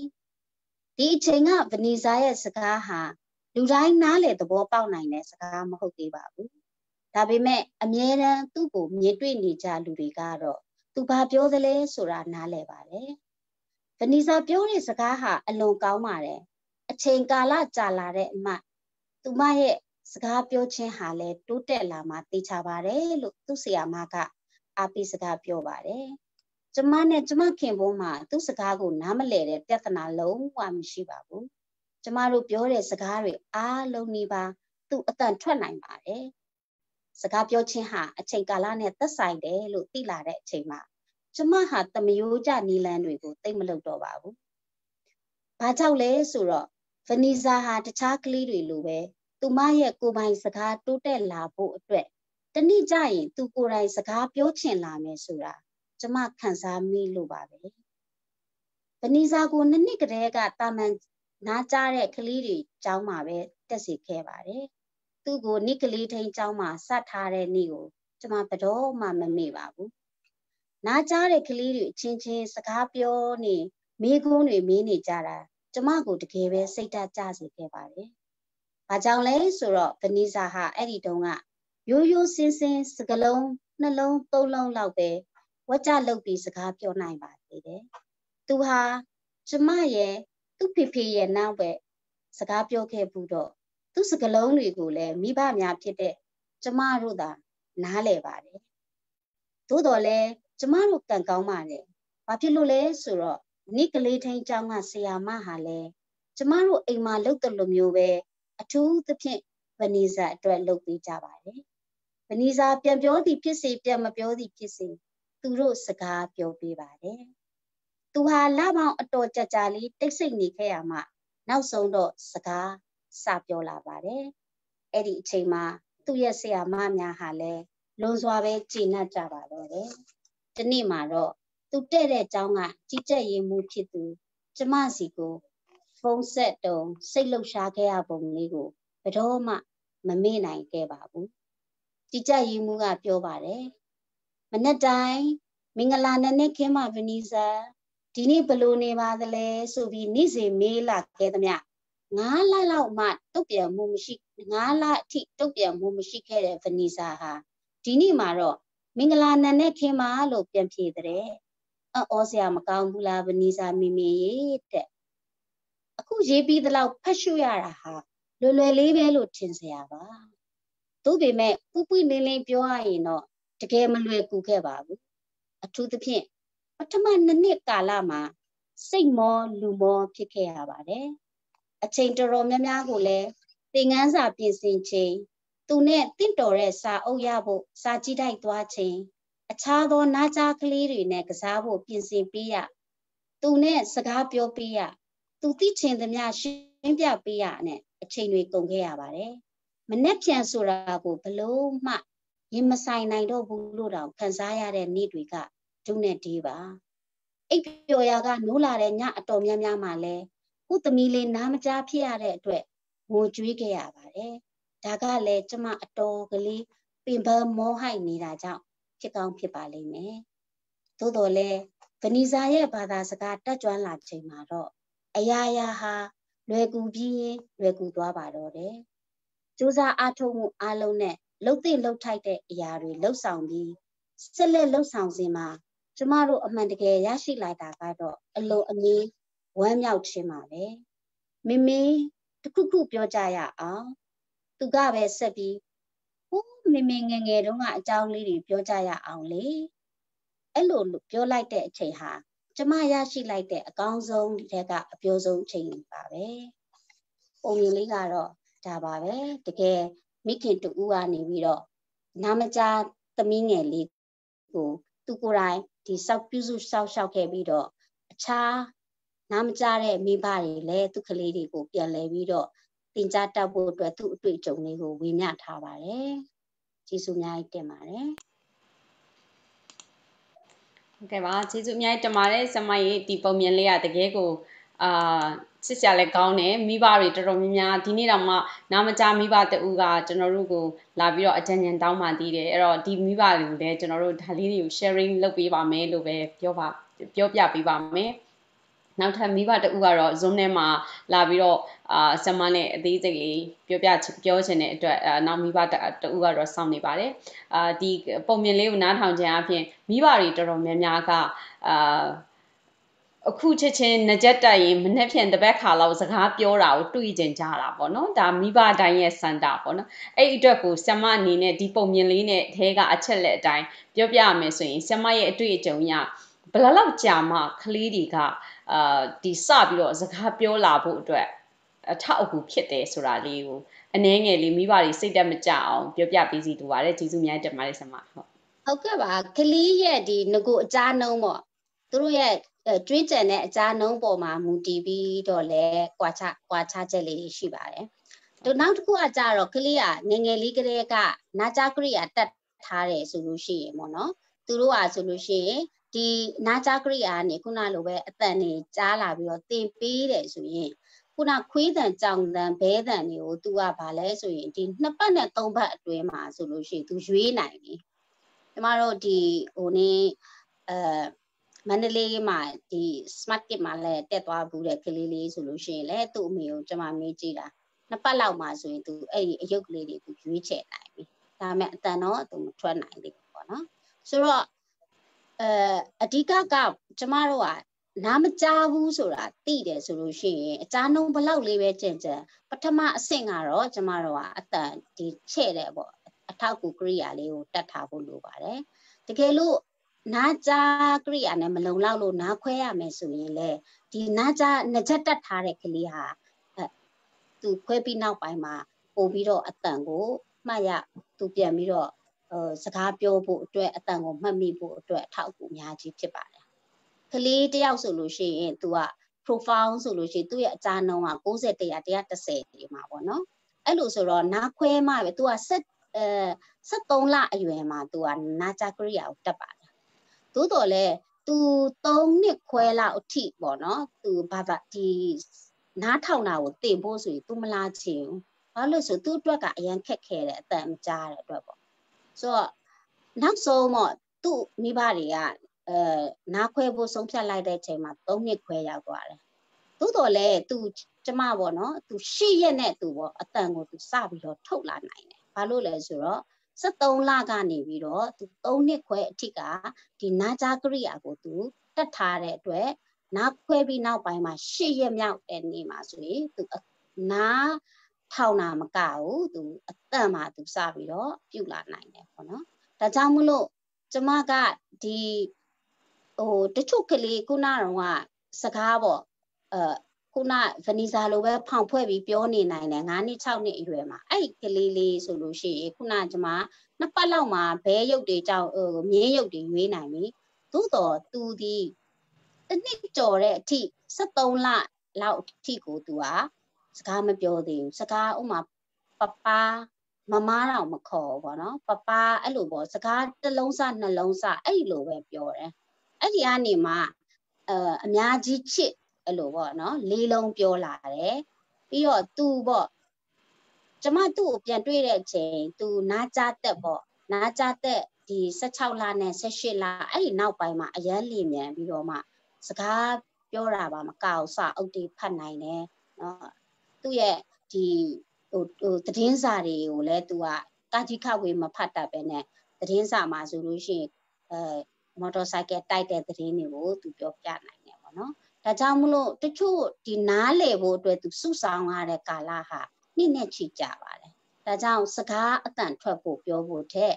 S2: ဒီအချိန်ကဗနီဇာရဲ့စကားဟာလူတိုင်းနားလေသဘောပေါက်နိုင်တဲ့စကားမဟုတ်သေးပါဘူးဒါပေမဲ့အမြဲတမ်းသူ့ကိုမြင်တွေ့နေကြလူတွေကတော့သူဘာပြောသလဲဆိုတာနားလည်ပါတယ်ဗနီဇာပြောတဲ့စကားဟာအလွန်ကောင်းပါတယ် အချိန်ကာလကြာလာတဲ့အမှသူမရဲ့စကားပြောခြင်းဟာလည်းတိုးတက်လာမှသိချပါတယ်လို့သူ့ဆရာမကအားပေးစကားပြောပါတယ်ကျမနဲ့ကျမခင်ပွန်းမှာသူ့စကားကိုနားမလည်တဲ့ပြဿနာလုံးဝမရှိပါဘူးကျမတို့ပြောတဲ့စကားတွေအားလုံးဒီပါသူ့အတန်ထွက်နိုင်ပါတယ်စကားပြောခြင်းဟာအချိန်ကာလနဲ့သက်ဆိုင်တယ်လို့သိလာတဲ့အချိန်မှာကျမဟာတမယိုးကြနီလန်းတွေကိုသိမလုပ်တော့ပါဘူး။ဘာကြောင့်လဲဆိုတော့ ဗနီဇာဟာတခြားကလေးတွေလိုပဲသူမရဲ့ကိုယ်ပိုင်စကားတိုးတက်လာဖို့အတွက်တနည်းကြရင်သူကိုယ်တိုင်စကားပြောချင်လာမယ်ဆိုတာကျမခံစားမိလို့ပါပဲ။ဗနီဇာကိုနှစ်နှစ်ကတည်းကတာမန်နားကြားတဲ့ကလေးတွေကျောင်းမှာပဲတက်စီခဲ့ပါတယ်။သူ့ကိုနိကလေးထိန်ကျောင်းမှာစထားတဲ့နေ့ကိုကျမဘယ်တော့မှမမေ့ပါဘူး။နားကြားတဲ့ကလေးတွေအချင်းချင်းစကားပြောနေမိကုန်းတွေမင်းနေကြတာ ကျမကိုတကယ်ပဲစိတ်ဓာတ်ကျစေခဲ့ပါတယ်။ဘာကြောင့်လဲဆိုတော့ဗနီဇာဟာအဲ့ဒီတုန်းကရိုးရိုးစင်းစင်းစကလုံးနှလုံးသုံးလုံးလောက်ပဲဝကြလုပ်ပြီးစကားပြောနိုင်ပါသေးတယ်။သူဟာကျမရဲ့သူ့ဖေဖေရဲ့နောက်ပဲစကားပြောခဲ့ဘူးတော့သူ့စကလုံးတွေကိုလည်းမိဘများဖြစ်တဲ့ကျမတို့သာနားလဲပါတယ်။သို့တော်လည်းကျမတို့ကံကောင်းပါတယ်။ဘာဖြစ်လို့လဲဆိုတော့ နိကလေးထိန်ကျောင်းကဆရာမဟာလည်းကျမတို့အိမ်မှာလုပ်တယ်လို့မျိုးပဲအထူးသဖြင့်ဗနီဇာအတွက်လုပ်ပေးကြပါတယ်။ဗနီဇာပြန်ပြောသည်ဖြစ်စေပြန်မပြောသည်ဖြစ်စေသူတို့စကားပြောပေးပါတယ်။သူဟာလပေါင်းအတော်ကြာကြာလေးတိတ်ဆိတ်နေခဲ့ရမှနောက်ဆုံးတော့စကားစပြောလာပါတယ်။အဲ့ဒီအချိန်မှာသူ့ရဲ့ဆရာမများဟာလည်းလွန်စွာပဲကြည်နပ်ကြပါတော့တယ်။ဒီနေ့မှာတော့ သူတဲ့တဲ့အကြောင်းကကြီးကြပ်ရေးမှုဖြစ်သူကျမစီကိုဖုန်းဆက်တုံစိတ်လှုပ်ရှားခဲ့ရပုံလေးကိုဘယ်တော့မှမမေ့နိုင်ခဲ့ပါဘူး။ကြီးကြပ်ရေးမှုကပြောပါတယ်။မနေ့တိုင်းမင်္ဂလာနနေ့ခင်းမှာဗနီဇာဒီနေ့ဘလို့နေပါသလဲဆိုပြီးနေ့စဉ်မေးလာခဲ့သမျှ9လလောက်မှတုတ်ပြန်မှုမရှိ9လအထိတုတ်ပြန်မှုမရှိခဲ့တဲ့ဗနီဇာဟာဒီနေ့မှာတော့မင်္ဂလာနနေ့ခင်းမှာလို့ပြန်ဖြေတဲ့ အော်စရာမကောင်းဘူးလားဗနီဇာမိမိရေတဲ့အခုရေးပြီးသလောက်ဖတ်ရှုရတာဟာလွယ်လွယ်လေးပဲလို့ထင်စရာပါသို့ပေမဲ့ပူပွိလင်းလင်းပြောရရင်တော့တကယ်မလွယ်ကူခဲ့ပါဘူးအထူးသဖြင့်ပထမနှစ်နှစ်ကာလမှာစိတ်မောလူမောဖြစ်ခဲ့ရပါတယ်အချိန်တော်တော်များများကိုလည်းသင်ခန်းစာပြင်ဆင်ချိန်သူနဲ့တင့်တော်တဲ့စာအုပ်ရဖို့စာကြည့်တိုက်သွားချိန် အခြားသောနာကြားကလေးတွေနဲ့ကစားဖို့ပြင်ဆင်ပေးရသူနဲ့စကားပြောပေးရသူသိချင်သမျှရှင်းပြပေးရနဲ့အချိန်တွေကုန်ခဲ့ရပါတယ်မနဲ့ပြန်ဆိုတာကိုဘလို့မှရင်မဆိုင်နိုင်တော့ဘူးလို့တောင်ခံစားရတဲ့နေ့တွေကဒုနဲ့ဒီပါအိပ်ပျော်ရာကနိုးလာတဲ့ညအတော်များများမှလည်းခုသမီးလေးနားမကြားဖြစ်ရတဲ့အတွက်ငိုကြွေးခဲ့ရပါတယ်ဒါကလည်းကျမအတော်ကလေးပင်ပန်းမောဟိုက်နေတာကြောင့် ဖြစ်ကောင်းဖြစ်ပါလိမ့်မယ်။သို့တော်လည်းဗနီဇာရဲ့ဘာသာစကားတက်ကြွလာချိန်မှာတော့အရာရာဟာလွယ်ကူပြီးရင်လွယ်ကူသွားပါတော့တယ်။စူးစမ်းအားထုတ်မှုအလုံးနဲ့လှုပ်သိလှုပ်ထိုက်တဲ့အရာတွေလှုပ်ဆောင်ပြီးဆက်လက်လှုပ်ဆောင်စဉ်မှာကျမတို့အမှန်တကယ်ရရှိလာတာကတော့အလိုအမီဝမ်းမြောက်ခြင်းပါပဲ။မမေတခုခုပြောကြရအောင်သူကပဲဆက်ပြီး ဟိုးမမေငယ်ငယ်တုန်းကအကြောင်းလေးတွေပြောကြရအောင်လေအဲ့လိုပြောလိုက်တဲ့အချိန်ဟာကျမရရှိလိုက်တဲ့အကောင်းဆုံးတွေကအပြောဆုံးအချိန်ပါပဲပုံမြင်လေးကတော့ဒါပါပဲတကယ်မိခင်တူဦးကနေပြီးတော့နာမကြသမီးငယ်လေးကိုသူကိုယ်တိုင်ဒီစောက်ပြုစုစောက်ရှောက်ခဲ့ပြီးတော့အခြားနားမကြတဲ့မိဘတွေလည်းသူကလေးတွေကိုပြန်လဲပြီးတော့ တင် जा တတ်ဖို့အတွက်သူ့အတွေ့အကြုံလေးကိုဝေမျှထားပါတယ်။ကျေးဇူးအများကြီးတင်ပါတယ်။
S1: ဟုတ်ကဲ့ပါကျေးဇူးအများကြီးတင်ပါတယ်ဆမရဲ့ဒီပုံမြင်လေးကတကယ်ကိုအာစစ်စရာလည်းကောင်းတယ်မိဘတွေတော်တော်များများဒီနေ့တော့မှနာမကြမိဘတူကကျွန်တော်တို့ကိုလာပြီးတော့အကြံဉာဏ်တောင်းမှတည်တယ်အဲ့တော့ဒီမိဘတွေကိုလည်းကျွန်တော်တို့ဒါလေးတွေကို sharing လုပ်ပေးပါမယ်လို့ပဲပြောပါပြောပြပေးပါမယ် နောက်ထပ်မိဘတူကတော့ Zoom ထဲမှာလာပြီးတော့အာဆမနဲ့အသေးစိတ်လေးပြောပြပြောချင်တဲ့အတွက်အာနောက်မိဘတူကတော့စောင့်နေပါတယ်အာဒီပုံမြင်လေးကိုနားထောင်ခြင်းအပြင်မိဘတွေတော်တော်များများကအာအခုချက်ချင်းငကြက်တက်ရင်မနှက်ဖြန်တပတ်ခါလောက်စကားပြောတာကိုတွေ့ကြင်ကြတာပေါ့နော်ဒါမိဘတိုင်းရဲ့စန္ဒပေါ့နော်အဲ့ဒီအတွက်ကိုဆ iam အနေနဲ့ဒီပုံမြင်လေးနဲ့အဲကအချက်လက်အတိုင်းပြောပြရမယ်ဆိုရင်ဆ iam ရဲ့အတွေ့အကြုံရ ဘယ်လောက်ကြာမှကလေးတွေကအာဒီစပြီးတော့စကားပြောလာဖို့အတွက်အထောက်အကူဖြစ်တယ်ဆိုတာလေးကိုအနည်းငယ်လေးမိဘတွေစိတ်တက်မကြအောင်ပြောပြပေးစီတူပါတယ်ကျေးဇူးများတင်ပါတယ်ဆ iam ဟုတ်
S2: ဟုတ်ကဲ့ပါကလေးရဲ့ဒီငကိုအကြားနှုံးပေါ့သူတို့ရဲ့ကျွေးကြံတဲ့အကြားနှုံးပေါ်မှာမူတည်ပြီးတော့လဲကွာခြားကွာခြားချက်လေးရှိပါတယ်။တို့နောက်တစ်ခုကကြတော့ကလေးကငငယ်လေးကလေးကနာကြကရိယာတက်ထားတယ်ဆိုလို့ရှိရင်ပေါ့နော်။သူတို့ကဆိုလို့ရှိရင် ဒီနာကြကရိယာကနေခုနလိုပဲအတန်နေကြားလာပြီးတော့တင်ပေးတယ်ဆိုရင်ခုနခွေးတန်ကြောင်တန်ဘဲတန်တွေကို तू ကဗာလဲဆိုရင်ဒီနှစ်ပတ်နဲ့သုံးပတ်အတွင်းမှာဆိုလို့ရှိရင် तू ရွေးနိုင်ပြီ။ကျမတို့ဒီဟိုနေ့အဲမန္တလေးမှာဒီ smart kit မှာလည်းတက်သွားဘူးတဲ့ကလေးလေးဆိုလို့ရှိရင်လည်းသူ့အမေကိုကျွန်မမေးကြည့်တာနှစ်ပတ်လောက်မှဆိုရင်သူအဲ့ဒီအယုတ်ကလေးတွေသူရွေးချယ်နိုင်ပြီဒါပေမဲ့အတန်တော့သူမထွက်နိုင်သေးဘူးပေါ့နော်ဆိုတော့ အဲအဓိကကကျမတို့ကနားမကြားဘူးဆိုတာသိတယ်ဆိုလို့ရှိရင်အကြားနှုံးဘလောက်လေးပဲကြင်ကြံပထမအဆင့်ကတော့ကျမတို့ကအတန်ဒီချဲ့တယ်ပေါ့အထောက်ကူကရိယာလေးကိုတတ်ထားဖို့လိုပါတယ်တကယ်လို့နာကြကရိယာနဲ့မလုံလောက်လို့နားခွဲရမယ်ဆိုရင်လေဒီနာကြနှစ်ချက်တက်ထားတဲ့ကလေးဟာအဲသူခွဲပြီးနောက်ပိုင်းမှာပို့ပြီးတော့အတန်ကိုမှတ်ရသူပြန်ပြီးတော့ အဲစကားပြောဖို့အတွက်အတန်ကိုမှတ်မိဖို့အတွက်အထောက်အကူအများကြီးဖြစ်ပါတယ်ကလေးတယောက်ဆိုလို့ရှိရင် तू က profile ဆိုလို့ရှိရင်သူ့ရဲ့အကြနှုံးက60 100 130ဒီမှာပေါ့နော်အဲ့လိုဆိုတော့နားခွဲမှပဲ तू ကဆက်အဲ73လအရွယ်မှာ तू ကနာကြကရိယာကိုတက်ပါတယ်သို့တော်လည်းသူ3နှစ်ခွဲလောက်အထိပေါ့နော်သူဘာသာဒီနားထောင်တာကိုတင်ဖို့ဆိုရင် तू မလာချင်ဘူးဘာလို့ဆိုသူ့အတွက်ကအရန်ခက်ခဲတယ်အတန်မကြားတဲ့အတွက်ပေါ့ ဆိုတော့နောက်ဆုံးတော့သူ့မိဘတွေကအဲနားခွဲဖို့ဆုံးဖြတ်လိုက်တဲ့အချိန်မှာ၃နှစ်ခွဲရောက်သွားတယ်သို့တော်လည်းသူကျမပေါ့နော်သူရှေ့ရက်နဲ့သူပေါ့အတန်ကိုသူစပြီးတော့ထုတ်လာနိုင်တယ်ဘာလို့လဲဆိုတော့73လကနေပြီးတော့သူ3နှစ်ခွဲအထိကဒီနာကြာကရိယာကိုသူတတ်ထားတဲ့အတွက်နားခွဲပြီးနောက်ပိုင်းမှာရှစ်ရက်မြောက်တဲ့နေ့မှာဆိုရင်သူနား ထောင်တာမကဘူးသူအတန့်မှာသူစပြီးတော့ပြုတ်လာနိုင်တယ်ပေါ့နော်ဒါကြောင့်မလို့ကျမကဒီဟိုတချို့ကလေးခုနကတော့စကားပေါ့အဲခုနဗနီဇာလိုပဲဖောင်ဖွဲ့ပြီးပြောနေနိုင်တယ်9နှစ်6နှစ်အရွယ်မှာအဲ့ကလေးလေးဆိုလို့ရှိရင်ခုနကျမနှစ်ပတ်လောက်မှာဘဲရုပ်တွေကြောင့်ဟိုမြင်းရုပ်တွေရွေးနိုင်ပြီသို့တော့သူဒီတစ်နှစ်ကျော်တဲ့အထိ73လလောက်အထိကိုသူက စကားမပြောသေးဘူးစကားဥမာပပမမားတော့မခေါ်ဘောနော်ပပအဲ့လိုပေါ့စကားတစ်လုံးစနှလုံးစအဲ့လိုပဲပြောတယ်အဲ့ဒီကနေမှအအများကြီးချစ်အဲ့လိုပေါ့နော်လေးလုံးပြောလာတယ်ပြီးတော့သူပေါ့ကျမသူ့ကိုပြန်တွေ့တဲ့အချိန်သူနားကြတက်ပေါ့နားကြတက်ဒီ16လနဲ့18လအဲ့ဒီနောက်ပိုင်းမှာအရန်လီမြန်ပြီးတော့မှစကားပြောတာပါမကောက်စအုတ်တီဖတ်နိုင်တယ်နော် သူ့ရဲ့ဒီဟိုဟိုသတင်းစာတွေကိုလည်းသူကကာကြီးခဝေမဖတ်တတ်ပဲနဲ့သတင်းစာမှာဆိုလို့ရှိရင်အဲမော်တော်ဆိုင်ကယ်တိုက်တဲ့သတင်းတွေကိုသူပြောပြနိုင်တယ်ပေါ့နော်ဒါကြောင့်မလို့တချို့ဒီနားလေဖို့အတွက်သူစုဆောင်ရတဲ့ကာလဟာနှစ်နဲ့ချီကြပါတယ်ဒါကြောင့်စကားအတန်ထွက်ဖို့ပြောဖို့တဲ့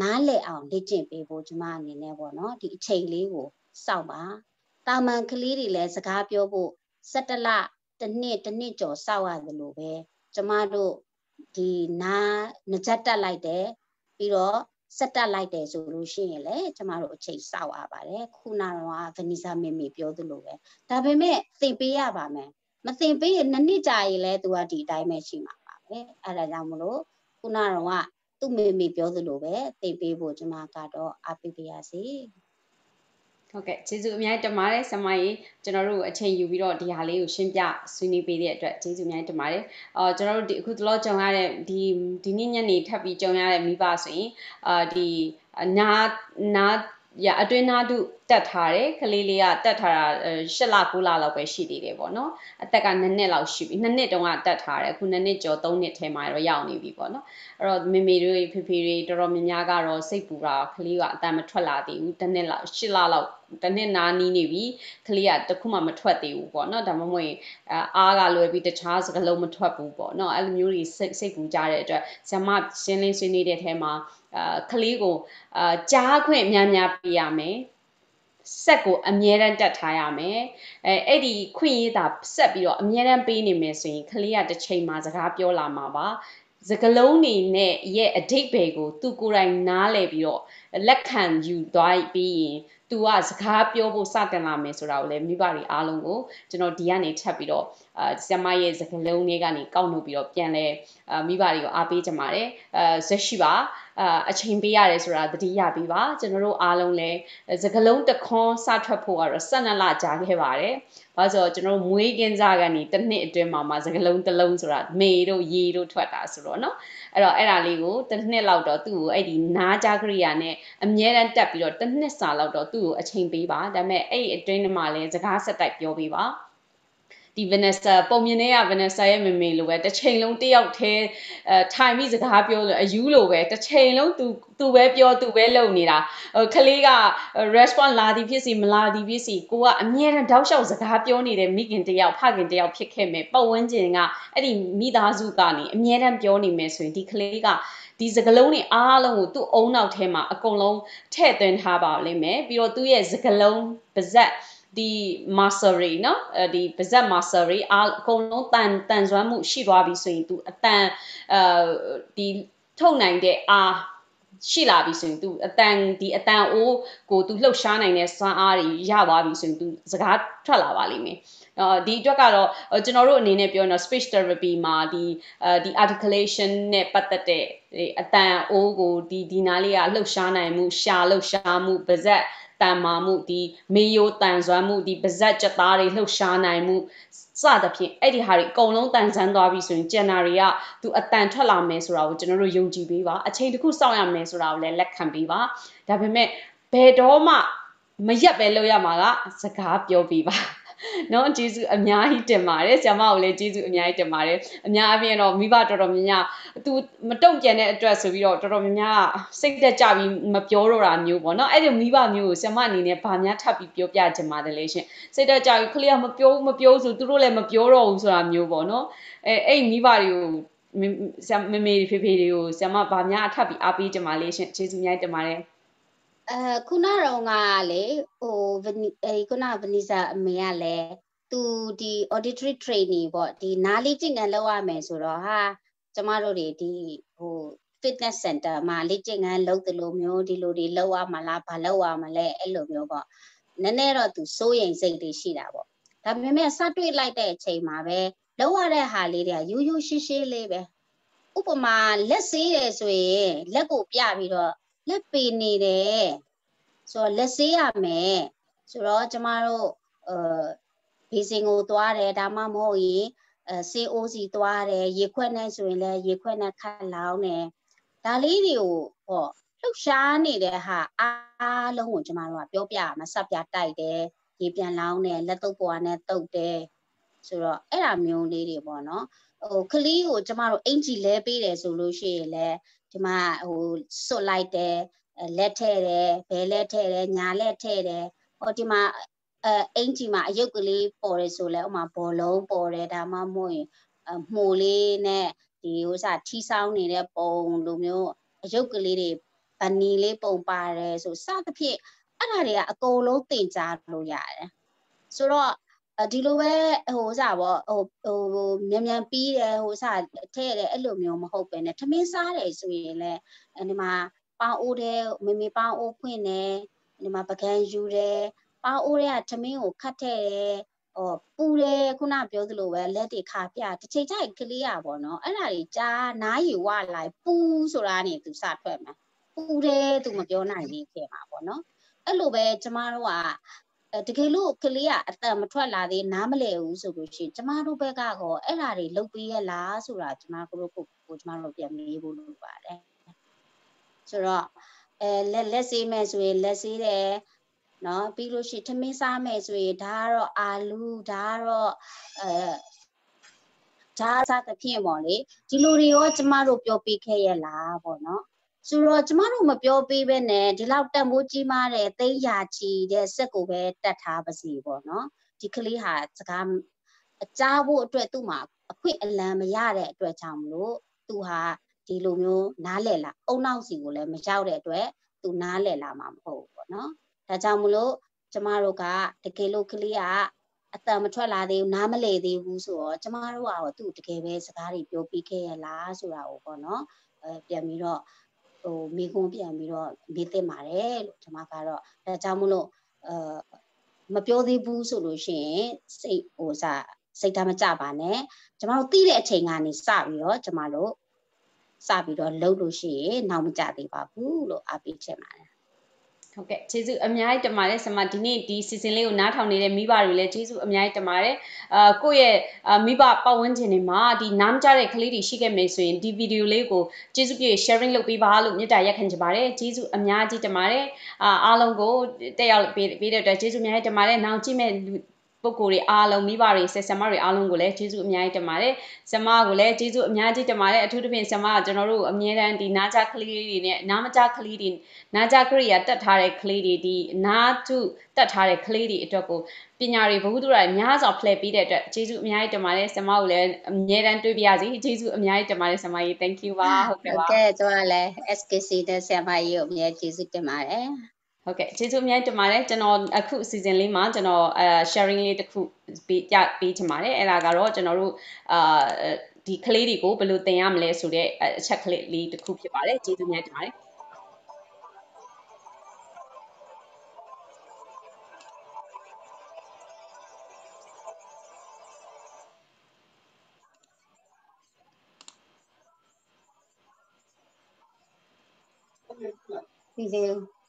S2: နားလည်အောင်လေ့ကျင့်ပေးဖို့ကျမအနေနဲ့ပေါ့နော်ဒီအချိန်လေးကိုစောင့်ပါတာမန်ကလေးတွေလည်းစကားပြောဖို့17လ တစ်နှစ်တစ်နှစ်ကျော်စောင့်ရတယ်လို့ပဲကျမတို့ဒီနာနှကြက်တက်လိုက်တယ်ပြီးတော့ဆက်တက်လိုက်တယ်ဆိုလို့ရှိရင်လည်းကျမတို့အချိန်စောင့်ရပါတယ်ခုနကတော့ဗနီဇာမေမေပြောသလိုပဲဒါပေမဲ့သင်ပေးရပါမယ်မသင်ပေးရင်နှစ်နှစ်ကြာရင်လည်းသူကဒီအတိုင်းပဲရှိမှာပါပဲအဲဒါကြောင့်မလို့ခုနကတော့သူ့မေမေပြောသလိုပဲသင်ပေးဖို့ကျမကတော့အားပေးပါရစေ
S1: ဟုတ်ကဲ့ကျေးဇူးအများကြီးတင်ပါတယ်ဆမကြီးကျွန်တော်တို့အချိန်ယူပြီးတော့ဒီဟာလေးကိုရှင်းပြဆွေးနွေးပေးတဲ့အတွက်ကျေးဇူးအများကြီးတင်ပါတယ်အော်ကျွန်တော်တို့ဒီအခုတလောကြုံရတဲ့ဒီဒီနေ့ညနေထပ်ပြီးကြုံရတဲ့မိဘဆိုရင်အာဒီနာနာ ရအတွင်းနာတုတက်ထားတယ်ကလေးလေးကတက်ထားတာ၈လ9လလောက်ပဲရှိသေးတယ်ပေါ့နော်အသက်က2နှစ်လောက်ရှိပြီ2နှစ်တုန်းကတက်ထားတယ်အခု2နှစ်ကျော်3နှစ်ထဲမှာတော့ရောက်နေပြီပေါ့နော်အဲ့တော့မေမေတွေဖေဖေတွေတော်တော်များများကတော့စိတ်ပူတာကလေးကအတန်မထွက်လာသေးဘူးတစ်နှစ်လောက်၈လလောက်တစ်နှစ်နာနီးနေပြီကလေးကတခုမှမထွက်သေးဘူးပေါ့နော်ဒါမှမဟုတ်အားကလွယ်ပြီးတခြားစကလုံးမထွက်ဘူးပေါ့နော်အဲ့လိုမျိုးတွေစိတ်စိတ်ပူကြတဲ့အတွက်ဇမရှင်းလင်းဆွေးနွေးတဲ့ထဲမှာ အာကလေးကိုအာကြားခွင့်များများပေးရမယ်ဆက်ကိုအမြဲတမ်းတက်ထားရမယ်အဲအဲ့ဒီခွင့်ရတာဆက်ပြီးတော့အမြဲတမ်းပေးနေမယ်ဆိုရင်ကလေးကတစ်ချိန်မှာစကားပြောလာမှာပါစကလုံးနေနဲ့ရဲ့အတိတ်ဘယ်ကို သူကိုယ်တိုင်နားလည်ပြီးတော့လက်ခံယူသွားပြီးရင် သူကစကားပြောဖို့စတင်လာမယ်ဆိုတာကိုလည်းမိဘတွေအားလုံးကိုကျွန်တော်ဒီကနေထပ်ပြီးတော့အာဆရာမရဲ့စကားလုံးလေးကနေကောက်နှုတ်ပြီးတော့ပြန်လဲမိဘတွေကိုအားပေးကြပါတယ်အဲဇက်ရှိပါအာအချိန်ပေးရတယ်ဆိုတာသတိရပြီးပါကျွန်တော်တို့အားလုံးလည်းစကလုံးတခွန်းစထွက်ဖို့ကတော့12လကြာခဲ့ပါတယ်။ဘာလို့ဆိုတော့ကျွန်တော်တို့မွေးကင်းစားကနေတစ်နှစ်အတွင်းမှာမှစကလုံးတစ်လုံးဆိုတာမေတို့ရေတို့ထွက်တာဆိုတော့နော်။အဲ့တော့အဲ့ဒါလေးကိုတစ်နှစ်လောက်တော့သူ့ကိုအဲ့ဒီနားကြကရိယာနဲ့အမြဲတမ်းတက်ပြီးတော့တစ်နှစ်စာလောက်တော့သူ့ကိုအချိန်ပေးပါဒါပေမဲ့အဲ့ဒီအတွင်းမှာလည်းစကားဆက်တိုက်ပြောပေးပါ။ဒီ Vanessa ပုံမြင်တဲ့က Vanessa ရဲ့မမေလိုပဲတစ်ချိန်လုံးတယောက်တည်းအဲထိုင်ပြီးစကားပြောလို့အယူလိုပဲတစ်ချိန်လုံးသူသူပဲပြောသူပဲလုပ်နေတာဟိုကလေးက response လာသည်ဖြစ်စီမလာသည်ဖြစ်စီကိုကအမြဲတမ်းတောက်လျှောက်စကားပြောနေတဲ့မိခင်တယောက်ဖခင်တယောက်ဖြစ်ခဲ့မယ်ပတ်ဝန်းကျင်ကအဲ့ဒီမိသားစုကနေအမြဲတမ်းပြောနေမယ်ဆိုရင်ဒီကလေးက ဒီစကလုံးတွေအားလုံးကိုသူ့အုံနောက်ထဲမှာအကုန်လုံးထည့်သွင်းထားပါလိမ့်မယ်ပြီးတော့သူ့ရဲ့စကလုံးပါဇက်ဒီ mastery เนาะဒီပါဇက် mastery အကုန်လုံးတန်တန်စွမ်းမှုရှိသွားပြီဆိုရင် तू အတန်အဲဒီထုတ်နိုင်တဲ့အားရှိလာပြီဆိုရင် तू အတန်ဒီအတန်အိုးကို तू လှုပ်ရှားနိုင်တဲ့စွမ်းအားတွေရသွားပြီဆိုရင် तू စကားထွက်လာပါလိမ့်မယ်အော် ဒီအတွက်ကတော့ကျွန်တော်တို့အနေနဲ့ပြောရင်တော့ speech therapy မှာဒီအဲဒီ articulation နဲ့ပတ်သက်တဲ့အတန်အိုးကိုဒီဒီနားလေးကလှုပ်ရှားနိုင်မှုရှာလှုပ်ရှားမှုပါဇက်တန်မာမှုဒီမေယိုတန်စွမ်းမှုဒီပါဇက်ကြက်သားတွေလှုပ်ရှားနိုင်မှုစသဖြင့်အဲ့ဒီဟာတွေအကုန်လုံးတန်ဆန်းသွားပြီဆိုရင်ကျန်နာတွေကသူအတန်ထွက်လာမယ်ဆိုတာကိုကျွန်တော်တို့ယုံကြည်ပေးပါအချိန်တစ်ခုစောင့်ရမယ်ဆိုတာကိုလည်းလက်ခံပေးပါဒါပေမဲ့ဘယ်တော့မှမရက်ပဲလုပ်ရမှာကစကားပြောပေးပါ နော်ကျေးဇူးအများကြီးတင်ပါတယ်ဆရာမကိုလည်းကျေးဇူးအများကြီးတင်ပါတယ်အများအပြည့်တော့မိဘတော်တော်များများသူမတုံ့ပြန်တဲ့အတွက်ဆိုပြီးတော့တော်တော်များများစိတ်သက်ကြပြီးမပြောတော့တာမျိုးပေါ့နော်အဲ့ဒီမိဘမျိုးကိုဆရာမအနေနဲ့ဗာများထပ်ပြီးပြောပြချင်ပါတယ်လေရှင်စိတ်သက်ကြပြီးခလေးကမပြောမပြောဆိုသူတို့လည်းမပြောတော့ဘူးဆိုတာမျိုးပေါ့နော်အဲအဲ့မိဘတွေကိုဆရာမမေဖေဖေတွေကိုဆရာမဗာများထပ်ပြီးအားပေးကြပါလေရှင်ကျေးဇူးများတင်ပါတယ်
S2: အဲခုနတော့ကလေဟိုအဲခုနဗနီဇာအမေကလည်းသူဒီ auditory training ပေါ့ဒီနားလေးကျင့်ကန်လုပ်ရမယ်ဆိုတော့ဟာကျမတို့တွေဒီဟို fitness center မှာလေ့ကျင့်ခန်းလုပ်သလိုမျိုးဒီလိုတွေလုပ်ရမှာလားဘာလုပ်ရမလဲအဲ့လိုမျိုးပေါ့နည်းနည်းတော့သူစိုးရိမ်စိတ်တွေရှိတာပေါ့ဒါပေမဲ့စတွေ့လိုက်တဲ့အချိန်မှာပဲလုပ်ရတဲ့ဟာလေးတွေကရိုးရိုးရှင်းရှင်းလေးပဲဥပမာလက်ဆေးတယ်ဆိုရင်လက်ကိုပြပြီးတော့ လက်ပေနေတယ်ဆိုတော့လက်ဆေးရမယ်ဆိုတော့ကျမတို့အဲဘေးစင်ကိုသွားတယ်ဒါမှမဟုတ်ရင်အဲဆေးအိုးစီသွားတယ်ရေခွက်နဲ့ဆိုရင်လည်းရေခွက်နဲ့ခတ်လောင်းတယ်ဒါလေးတွေကိုဟောလှုပ်ရှားနေတဲ့ဟာအားလုံးကိုကျမတို့ကပြောပြမှာစပ်ပြတိုက်တယ်ရေပြန်လောင်းတယ်လက်တုပ်ပေါ်နဲ့တုပ်တယ်ဆိုတော့အဲ့ဒါမျိုးလေးတွေပေါ့နော်ဟိုကလေးကိုကျမတို့အင်ဂျီလဲပေးတယ်ဆိုလို့ရှိရင်လည်း ဒီမှာဟိုစွတ်လိုက်တယ်လက်ထဲတယ်ဘဲလက်ထဲတယ်ညာလက်ထဲတယ်ဟောဒီမှာအဲအင်ဂျီမှာအယုတ်ကလေးပေါ်တယ်ဆိုလဲဥမာဘောလုံးပေါ်တယ်ဒါမှမဟုတ်ရင်မှုလေးနဲ့ဒီဥစားထီဆောင်နေတဲ့ပုံလိုမျိုးအယုတ်ကလေးတွေဗနီလေးပုံပါတယ်ဆိုစသဖြင့်အဲ့ဒါတွေကအကုန်လုံးသင်ကြားလို့ရတယ်ဆိုတော့ ဒီလိုပဲဟိုစားပေါ့ဟိုဟိုမြန်မြန်ပြီးတယ်ဟိုစားထဲ့တယ်အဲ့လိုမျိုးမဟုတ်ပဲねထမင်းစားတယ်ဆိုရင်လည်းဒီမှာပေါင်းအိုးတယ်မမေပေါင်းအိုးဖွင့်တယ်ဒီမှာပကံယူတယ်ပေါင်းအိုးတွေကထမင်းကိုခတ်ထဲ့တယ်ဟောပူတယ်ခုနပြောသလိုပဲလက်တွေခါပြတစ်ချိန်ကျရင်ကလေးရပါတော့အဲ့ဒါတွေကြားနားယူဝလိုက်ပူဆိုတာနေသူစထွက်မှာပူတယ်သူမပြောနိုင်သေးခဲ့မှာပေါ့နော်အဲ့လိုပဲကျမတို့က တကယ်လို့ကလေးကအတန်မထွက်လာသေးနားမလဲဘူးဆိုလို့ရှိရင်ကျမတို့ဘက်ကကောအဲ့ဓာတွေလုတ်ပေးရလားဆိုတာကျမတို့ကိုကိုကျမတို့ပြန်မေးဖို့လိုပါတယ်ဆိုတော့အဲလက်လက်ဆေးမယ်ဆိုရင်လက်ဆေးတယ်နော်ပြီးလို့ရှိရင်ထမင်းစားမယ်ဆိုရင်ဒါကတော့အာလူဒါကတော့အဲဒါစားသဖြင့်ပေါ့လေဒီလိုတွေရောကျမတို့ပြောပြခဲ့ရလားပေါ့နော် ဆိုတော့ကျမတို့မပြောပေးပဲနဲ့ဒီလောက်တန်ဖိုးကြီးမားတဲ့သိန်းရာချီတဲ့စက်ကိုပဲတတ်ထားပါစီပေါ့နော်ဒီကလေးဟာစကားအကြားဖို့အတွက်သူ့မှာအခွင့်အလမ်းမရတဲ့အတွက်ကြောင့်မလို့သူဟာဒီလိုမျိုးနားလည်လာအုံနောက်စီကိုလည်းမရောက်တဲ့အတွက်သူနားလည်လာမှာမဟုတ်ဘူးပေါ့နော်ဒါကြောင့်မလို့ကျမတို့ကတကယ်လို့ကလေးကအတန်မထွက်လာသေးဘူးနားမလည်သေးဘူးဆိုတော့ကျမတို့ကတော့သူ့တကယ်ပဲစကားတွေပြောပြီးခဲ့ရလားဆိုတာကိုပေါ့နော်အဲပြန်ပြီးတော့ ဟိုမိကုန်းပြန်ပြီးတော့မေးသင့်ပါတယ်လို့ကျွန်မကတော့ဒါကြောင့်မလို့အဲမပြောသေးဘူးဆိုလို့ရှိရင်စိတ်ဟိုစားစိတ်ဓာတ်မကြပါနဲ့ကျမတို့သိတဲ့အချိန်ကနေစပြီးတော့ကျမတို့စပြီးတော့လှုပ်လို့ရှိရင်နောက်မကြသေးပါဘူးလို့အားပေးချင်ပါတယ်
S1: ဟုတ်ကဲ့ကျေးဇူးအများကြီးတင်ပါတယ်ဆမဒီနေ့ဒီ season လေးကိုနားထောင်နေတဲ့မိဘတွေလည်းကျေးဇူးအများကြီးတင်ပါတယ်အာကိုယ့်ရဲ့မိဘပတ်ဝန်းကျင်တွေမှာဒီနားမကြတဲ့ကလေးတွေရှိခဲ့မယ်ဆိုရင်ဒီဗီဒီယိုလေးကိုကျေးဇူးပြည့် sharing လုပ်ပေးပါလို့မေတ္တာရက်ခံချင်ပါတယ်ကျေးဇူးအများကြီးတင်ပါတယ်အာအားလုံးကိုတက်ရောက်ပေးပေးတဲ့အတွက်ကျေးဇူးအများကြီးတင်ပါတယ်နောက်ကြည့်မဲ့ ပုဂ္ဂိုလ်တွေအားလုံးမိဘတွေဆက်ဆံမတွေအားလုံးကိုလည်းကျေးဇူးအများကြီးတင်ပါတယ်ဆမကိုလည်းကျေးဇူးအများကြီးတင်ပါတယ်အထူးသဖြင့်ဆမကကျွန်တော်တို့အမြဲတမ်းဒီနားကြကလေးတွေနဲ့နားမကြကလေးတွေနားကြကရိယာတက်ထားတဲ့ကလေးတွေဒီနားထုတက်ထားတဲ့ကလေးတွေအတွက်ကိုပညာတွေဘဝတုရများစွာဖလှယ်ပေးတဲ့အတွက်ကျေးဇူးအများကြီးတင်ပါတယ်ဆမကိုလည်းအမြဲတမ်းတွေ့ပြရစီကျေးဇူးအများကြီးတင်ပါတယ်ဆမကြီး thank you ပါဟုတ်ကဲ့ပါ
S2: ဟုတ်ကဲ့ကျွန်တော်လည်း SKC တဲ့ဆရာမကြီးကိုအများကြီးကျေးဇူးတင်ပါတယ်
S1: ဟုတ်ကဲ့ကျေးဇူးအများကြီးတင်ပါတယ်ကျွန်တော်အခု season လေးမှာကျွန်တော်အဲ sharing လေးတစ်ခုပေးပြပေးချင်ပါတယ်အဲ့ဒါကတော့ကျွန်တော်တို့အာဒီကလေးတွေကိုဘယ်လိုသင်ရမလဲဆိုတဲ့အချက်ကလေးလေးတစ်ခုဖြစ်ပါတယ်ကျေးဇူးများတင်ပါတယ်
S2: ဒီလေး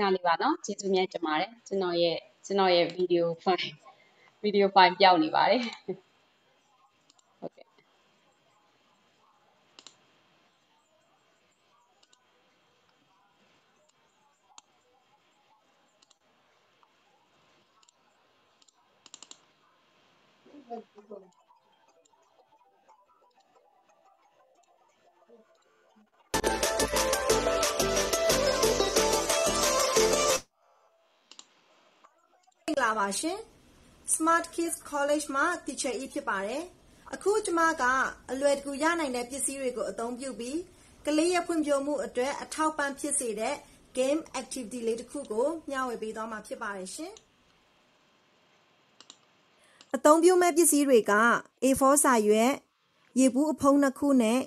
S1: နားလေးပါနော်ကျေးဇူးများတင်ပါတယ်ကျွန်တော်ရဲ့ကျွန်တော်ရဲ့ဗီဒီယိုဖိုင်ဗီဒီယိုဖိုင်ပြောက်နေပါတယ်ဟုတ်ကဲ့
S3: လာပါရှင် Smart Kids College မှာ teacher E ဖြစ်ပါတယ် အခုကျွန်မက အလွယ်တကူရနိုင်တဲ့ ပစ္စည်းတွေကို အသုံးပြုပြီး ကလေးရဲ့ ဖွံ့ဖြိုးမှုအတွက် အထောက်ပံ့ဖြစ်စေတဲ့ game activity လေးတစ်ခုကို မျှဝေပေးသွားမှာ ဖြစ်ပါတယ်ရှင် အသုံးပြုမဲ့ပစ္စည်းတွေက A4 စာရွက် ရေဘူးအဖုံး နှစ် ခုနဲ့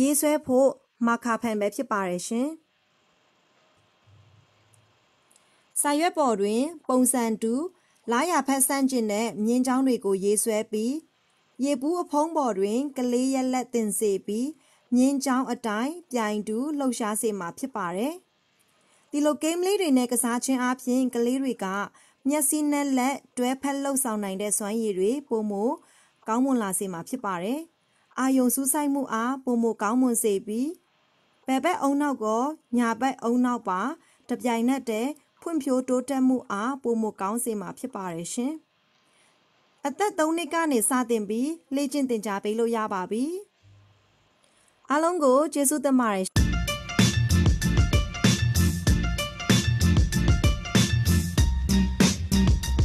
S3: ရေးဆွဲဖို့ မာကာဖန် ပဲ ဖြစ်ပါတယ်ရှင် စာရွက်ပေါ်တွင် ပုံစံတူ လားရဖက်ဆန့်ကျင်တဲ့မြင်းချောင်းတွေကိုရေးဆွဲပြီးရေဘူးအဖုံးပေါ်တွင် ကလေးရက်လက်တင်စေပြီးမြင်းချောင်းအတိုင်းပြိုင်တူလှုပ်ရှားစေမှာဖြစ်ပါတယ်။ဒီလိုဂိမ်းလေးတွေနဲ့ကစားခြင်းအပြင်ကလေးတွေကမျက်စိနဲ့လက်တွဲဖက်လှုပ်ဆောင်နိုင်တဲ့စွမ်းရည်တွေပုံမကောင်းမွန်လာစေမှာဖြစ်ပါတယ်။အာယုံစူးစိုက်မှုအားပုံမကောင်းမွန်စေပြီးဘယ်ဘက်အုံနောက်ကညာဘက်အုံနောက်ပါတပြိုင်နက်တည်း ဖွံ့ဖြိုးတိုးတက်မှုအားပိုမိုကောင်းစေမှာဖြစ်ပါတယ်ရှင်။အသက်3နှစ်ကနေစတင်ပြီးလေ့ကျင့်သင်ကြားပေးလို့ရပါပြီ။အားလုံးကိုကျေးဇူးတင်ပါတယ်